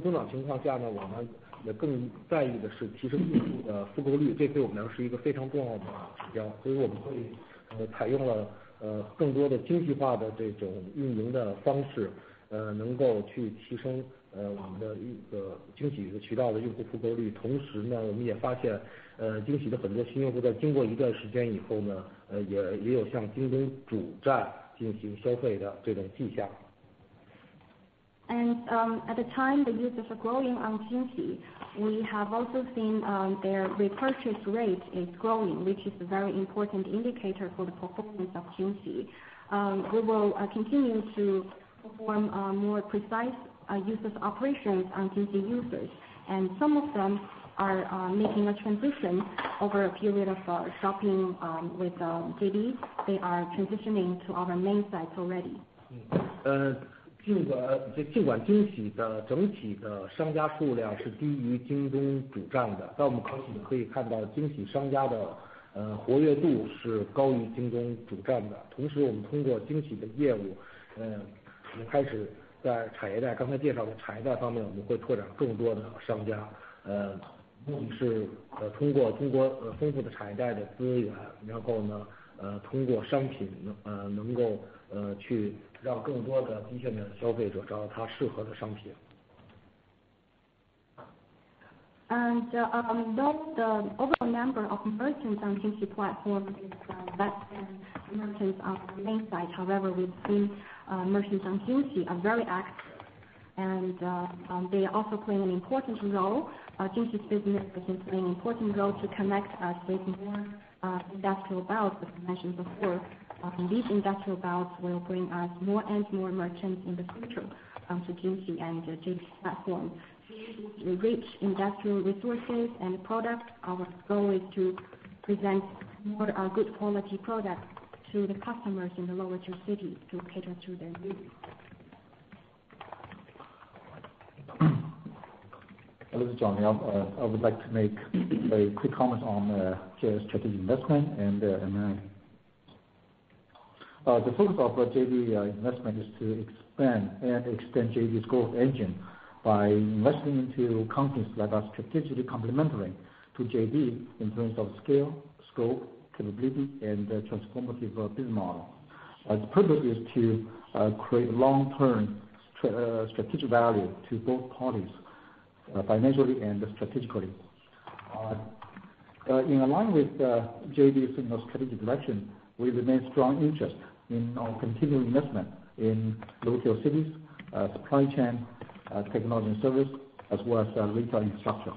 增长情况 下， 我们也更在意的是提升用户的复购 率， 这对我们来说是一个非常重要的指标。我们会采用了更多的精细化的这种运营的方 式， 能够去提升我们的一个惊喜渠道的用户复购率。同时呢，我们也发现惊喜的很多新用户在经过一段时间以后呢，也有向京东主站进行消费的这种迹象。At um, the time the users are growing on Jingxi, we have also seen um, their repurchase rate is growing, which is a very important indicator for the performance of Jingxi. Um, we will uh, continue to perform more precise users operations on Jingxi users, and some of them are making a transition over a period of shopping with JD. They are transitioning to our main site already. 尽管惊喜的整体的商家数量是低于京东主站 的， 但我们可以看到惊喜商家的活跃度是高于京东主站的。同时我们通过惊喜的业 务， 也开始在产业带，刚才介绍的产业带方面，我们会拓展更多的商家，呃目的是呃通过丰富的产业带的资源，然后呢，呃通过商品能呃能够呃去让更多的低线的消费者找到他适合的商品。And Though the overall number of merchants on Jingxi platform is less than merchants on the main site. However, we've seen Uh, merchants on Jingxi are very active and uh, um, they are also playing an important role. Uh, Jingxi's business has been playing an important role to connect us with more industrial belts, as I mentioned before. These industrial belts will bring us more and more merchants in the future um, to Jingxi and JD platform. To reach industrial resources and products, our goal is to present more good quality products to the customers in the lower tier cities to cater to their needs. This is Johnny. Uh, I would like to make a quick comment on uh, JD's strategic investment and M&A. Uh, the focus of JD investment is to expand and extend JD's growth engine by investing into companies that are strategically complementary to JD in terms of scale, scope, capability, and transformative uh, business model. Uh, the purpose is to uh, create long-term strategic value to both parties, financially and strategically. In line with JD's strategic direction, we remain strong interest in our continued investment in low-tier cities, supply chain, technology and service, as well as retail infrastructure.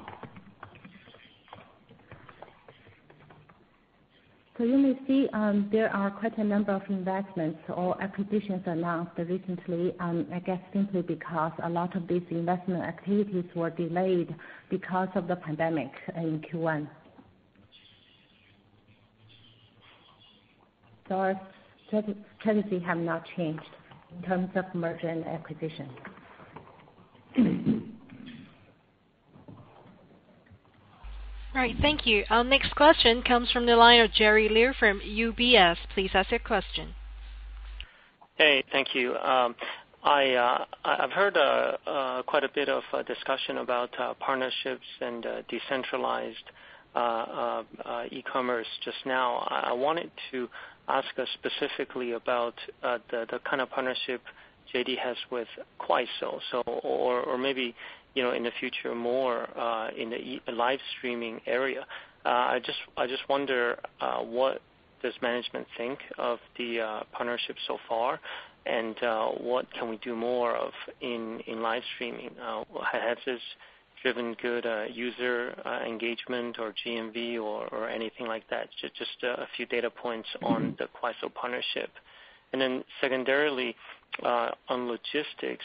So you may see um, there are quite a number of investments or acquisitions announced recently, um, I guess simply because a lot of these investment activities were delayed because of the pandemic in Q1. So our strategy have not changed in terms of merger and acquisition. Right. Thank you. Our next question comes from the line of Jerry Liu from UBS. Please ask your question. Hey, thank you. Um, uh, I've heard uh, uh, quite a bit of discussion about partnerships and decentralized e-commerce just now. I wanted to ask specifically about the kind of partnership JD has with Kuaishou. Or maybe, in the future, more uh, in the live streaming area. Uh I just I just wonder, uh, what does management think of the uh, partnership so far, and what can we do more of in in live streaming? Has this driven good user engagement or GMV or anything like that? Just a few data points on the Kuaishou partnership. And then secondarily, on logistics,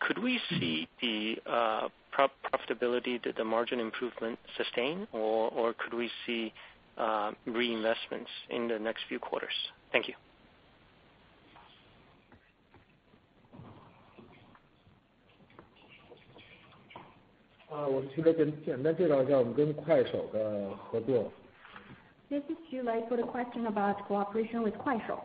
could we see the uh, profitability, did the margin improvement sustain, or or could we see uh, reinvestments in the next few quarters? Thank you. Uh, this is Xu Lei for the question about cooperation with Kuaishou.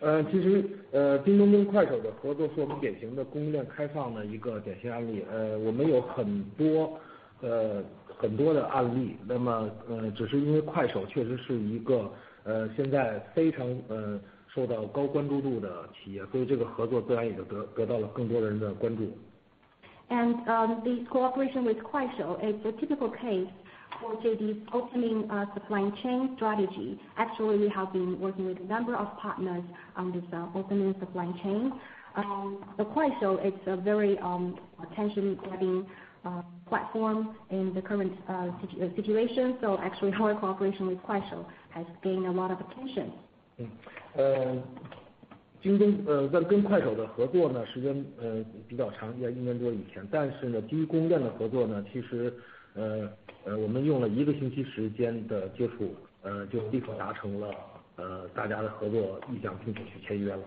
呃其实呃京东跟快手的合作是我们典型的供应链开放的一个典型案例。呃我们有很多呃很多的案例。那么呃只是因为快手确实是一个呃现在非常呃受到高关注度的企业所以这个合作自然也就得得到了更多人的关注。And the cooperation with 快手 is a typical case for JD's opening uh, supply chain strategy. Actually, we have been working with a number of partners on this uh, opening supply chain. Um, the Kuaishou, it's a very um, attention-grabbing uh, platform in the current situation. So actually, our cooperation with Kuaishou has gained a lot of attention. 呃，我们用了一个星期时间的接触，呃，就立刻达成了呃大家的合作意向，并且去签约了。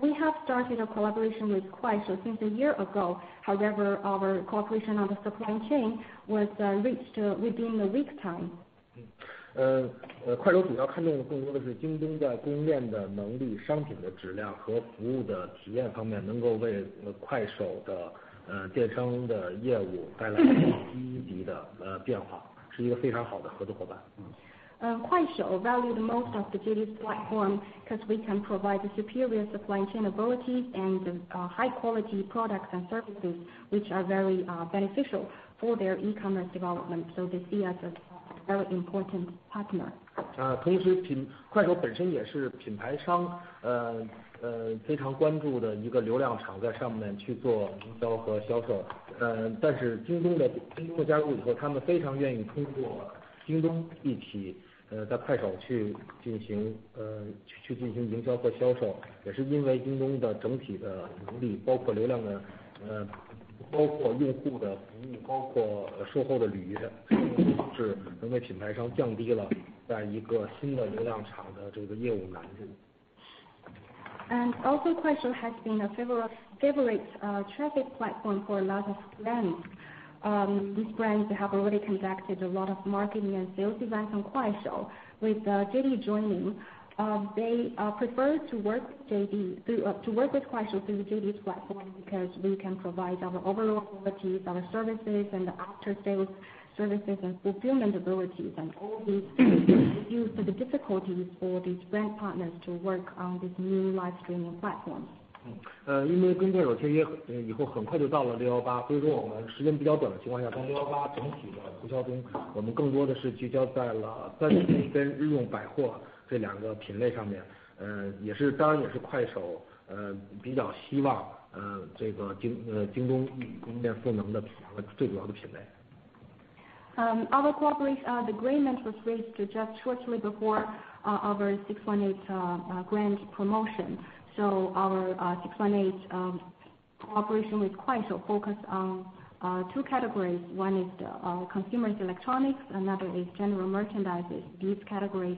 We have started a collaboration with Kuaishou since a year ago. However, our cooperation on the supply chain was reached within a week time. 嗯，呃，快手主要看重的更多的是京东在供应链的能力、商品的质量和服务的体验方面，能够为快手的。Kuaishou value the most of the JD's platform because we can provide the superior supply chain abilities and uh, high-quality products and services, which are very uh, beneficial for their e-commerce development. So they see us as a very important partner. 啊同时品快手本身也是品牌商呃呃非常关注的一个流量场在上面去做营销和销售呃但是京东的京东的加入以后他们非常愿意通过京东一起呃在快手去进行呃去进行营销和销售也是因为京东的整体的能力包括流量的呃 And also, Kuaishou has been a favorite uh, traffic platform for a lot of brands. Um, these brands have already conducted a lot of marketing and sales events on Kuaishou. With uh, JD joining, they prefer to work with Kuaishou through JD's platform because we can provide our overall abilities, our services, and after-sales services and fulfillment abilities. All these reduce the difficulties for these brand partners to work on these new live streaming platforms. 因为跟快手签约以后，很快就到了618，所以说我们时间比较短的情况下，当618整体的促销中，我们更多的是聚焦在了3天跟日用百货 这两个品类上面，也是当然也是快手比较希望京东供应链赋能的这主要的品类。Our cooperation, the agreement was reached just shortly before our 618 grand promotion. Our 618 cooperation with Kuaishou focus on two categories. One is the consumer electronics, another is general merchandise. These categories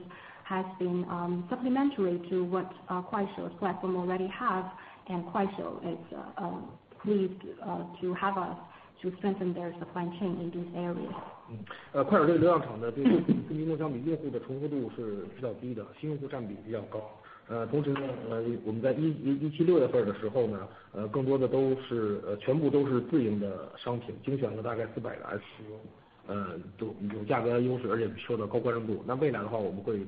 has been supplementary to what Kuaishou's platform already have, and Kuaishou is pleased to have us to strengthen their supply chain in these areas. 快手这个流量场的这个跟京东相比，用户的重复度是比较低的，新用户占比比较高。同时，我们在一期六月份的时候，更多的都是全部都是自营的商品，精选了大概400个SKU，有价格优势，而且受到高关注度。那未来的话，我们会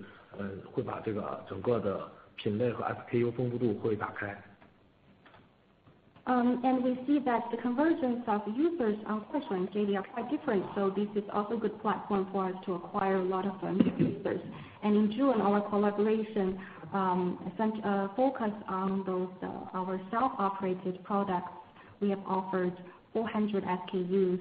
把这个整个的品类和SKU丰富度会打开。We see that the convergence of users on Kuaishou and JD are quite different, so this is also a good platform for us to acquire a lot of new users. In June, our collaboration focused on our self-operated products. We have offered 400 SKUs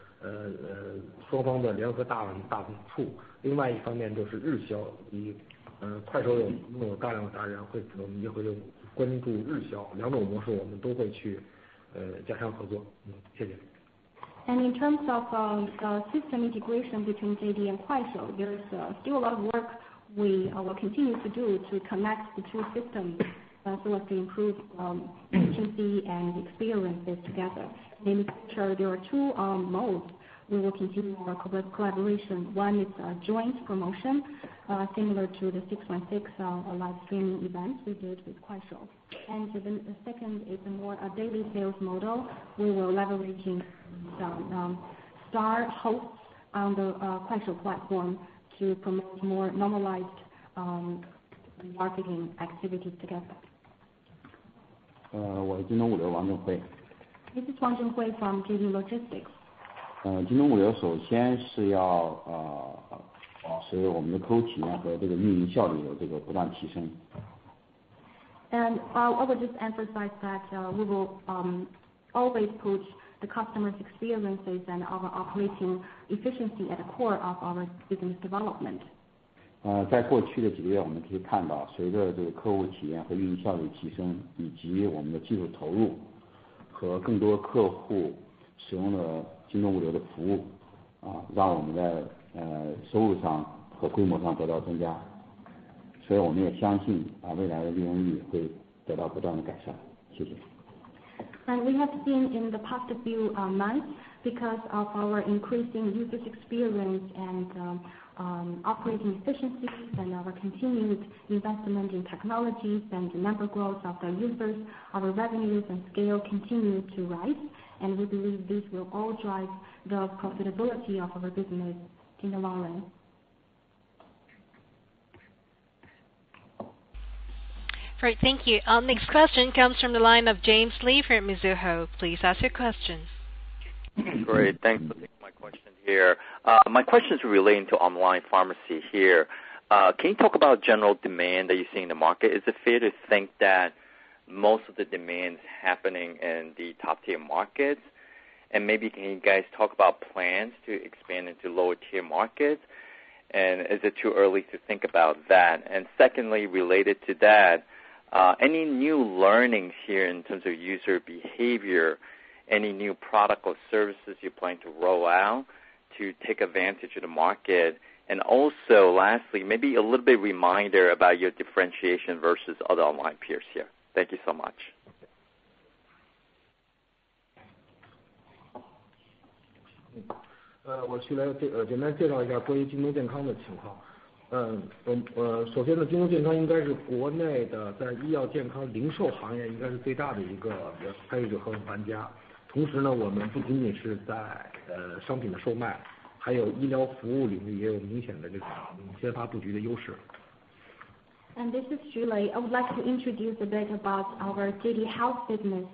双方的联合大促，另外一方面就是日销。快手有拥有大量的达人，我们也会关注日销。两种模式我们都会去加强合作。谢谢。In terms of the integration between JD and Kuaishou, there is still a lot of work we will continue to do to connect the two systems so as to improve efficiency and experiences together. In the future, there are two um, modes we will continue our collaboration. One is a joint promotion, uh, similar to the 616 uh, live streaming events we did with Kuaishou. The second is a more daily sales model. We will leveraging some um, star hosts on the uh, Kuaishou platform to promote more normalized um, marketing activities together. This is Wang Zhenhui from JD Logistics. 京东物流首先是要保持我们的客户体验和这个运营效率的这个不断提升。I uh, would just emphasize that uh, we will um, always put the customer's experiences and our operating efficiency at the core of our business development. 在过去的几个月，我们可以看到，随着这个客户体验和运营效率提升，以及我们的技术投入，我们的这个客户体验和运营效率都有了明显的提升。和更多客户使用了京东物流的服务，啊让我们在收入上和规模上得到增加。所以我们也相信啊，未来的利润率会得到不断的改善。谢谢。And We have seen in the past few months, because of our increasing users experience and Um, operating efficiencies and our continued investment in technologies and the number growth of the users, our revenues and scale continue to rise, and we believe this will all drive the profitability of our business in the long run. Great. Thank you. Our next question comes from the line of James Lee from Mizuho. Please ask your question. Great. Thanks for taking my question here. Uh, my questions relating to online pharmacy here. Uh, can you talk about general demand that you see in the market? Is it fair to think that most of the demand's happening in the top-tier markets? And Maybe can you guys talk about plans to expand into lower-tier markets? And Is it too early to think about that? And Secondly, related to that, uh, any new learnings here in terms of user behavior, any new product or services you plan to roll out to take advantage of the market? And also, lastly, maybe a little bit reminder about your differentiation versus other online peers here. Thank you so much. Uh, 同时 this is Julie. I would like to introduce a bit about our JD Health business.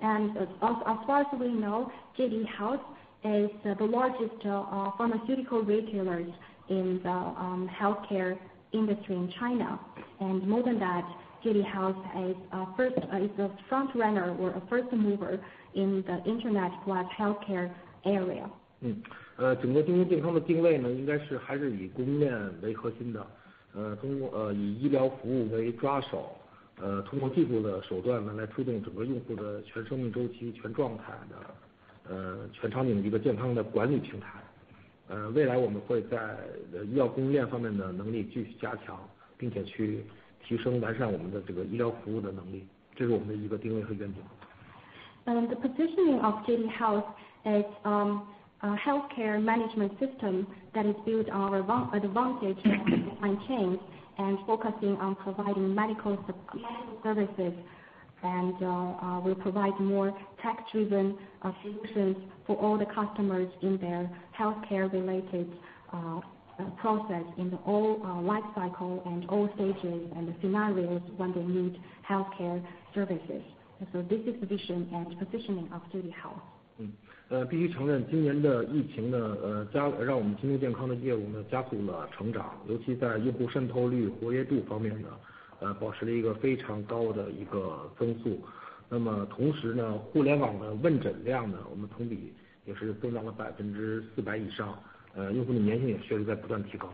And uh, As far as we know, JD Health is the largest uh, pharmaceutical retailers in the um, healthcare industry in China. And More than that, JD Health uh, is the front runner or a first mover in the Internet plus healthcare area. 整个京东健康的定位 um, the positioning of JD Health is a healthcare management system that is built on our advantage in supply chains and focusing on providing medical services. Uh, uh, we provide more tech-driven uh, solutions for all the customers in their healthcare-related process in the all life cycle and all stages and scenarios when they need healthcare services. This is vision and positioning of JD Health. 必须承认，今年的疫情呢，让我们京东健康的业务呢加速了成长，尤其在用户渗透率、活跃度方面呢，保持了一个非常高的一个增速。那么同时呢，互联网的问诊量呢，我们同比也是增长了400%以上，用户的粘性也确实在不断提高。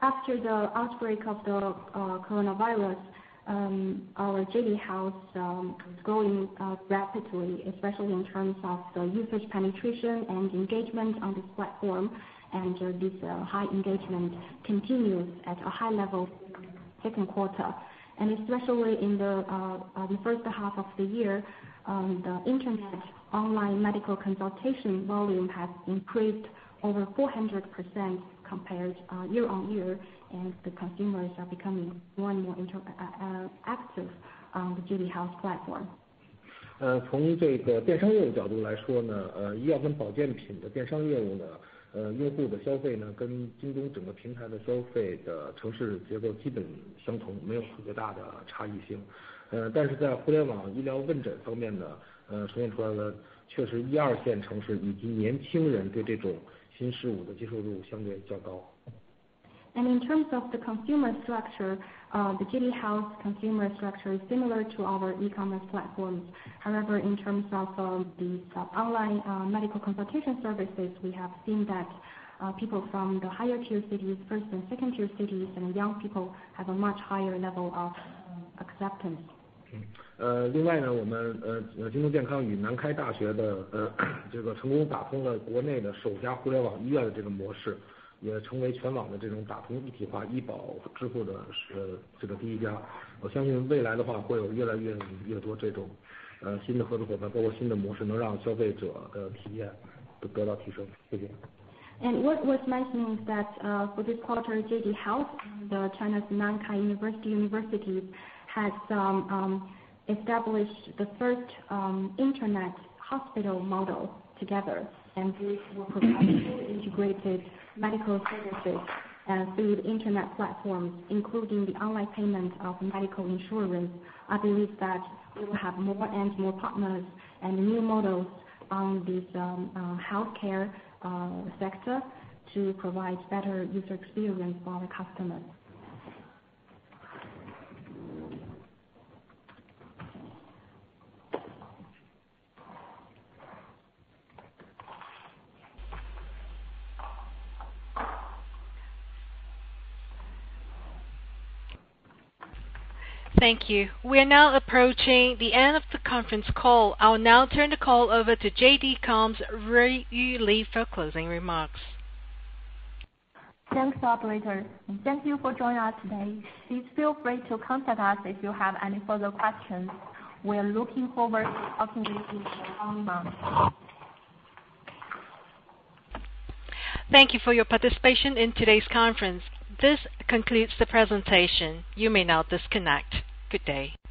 After the outbreak of the coronavirus, um, our JD Health is growing uh, rapidly, especially in terms of the usage penetration and engagement on this platform. Uh, this uh, high engagement continues at a high level second quarter. Especially in the first half of the year, um, the internet online medical consultation volume has increased over 400% compared year-on-year and the consumers are becoming more and more active on the JD Health platform. 从这个电商业务角度来说呢，医药跟保健品的电商业务呢，用户的消费呢，跟京东整个平台的消费的城市结构基本相同，没有特别大的差异性。但是在互联网医疗问诊方面呢，呈现出来了确实一二线城市以及年轻人对这种新事物的接受度相对较高。and In terms of the consumer structure, uh, the JD Health consumer structure is similar to our e-commerce platforms. However, in terms of um, the uh, online uh, medical consultation services, we have seen that people from the higher tier cities, first and second tier cities, and young people have a much higher level of um, acceptance. Mm-hmm. 呃，另外呢，我们呃呃，京东健康与南开大学的呃这个成功打通了国内的首家互联网医院的这个模式。也成为全网的这种打通一体化医保支付的这个第一家。我相信未来的话，会有越来越多这种新的合作伙伴，包括新的模式，能让消费者的体验得到提升。谢谢。What was mentioning is that uh, for this quarter, JD Health and China's Nankai University has um, um, established the first um, internet hospital model together, and this will provide integrated medical services through the internet platforms, including the online payment of medical insurance, I believe that we will have more and more partners and new models on this um, uh, healthcare uh, sector to provide better user experience for our customers. Thank you. We are now approaching the end of the conference call. I'll now turn the call over to JD.com's Ruiyu Li for closing remarks. Thanks, operator. Thank you for joining us today. Please feel free to contact us if you have any further questions. We are looking forward to talking with you in the coming months. Thank you for your participation in today's conference. This concludes the presentation. You may now disconnect. Good day.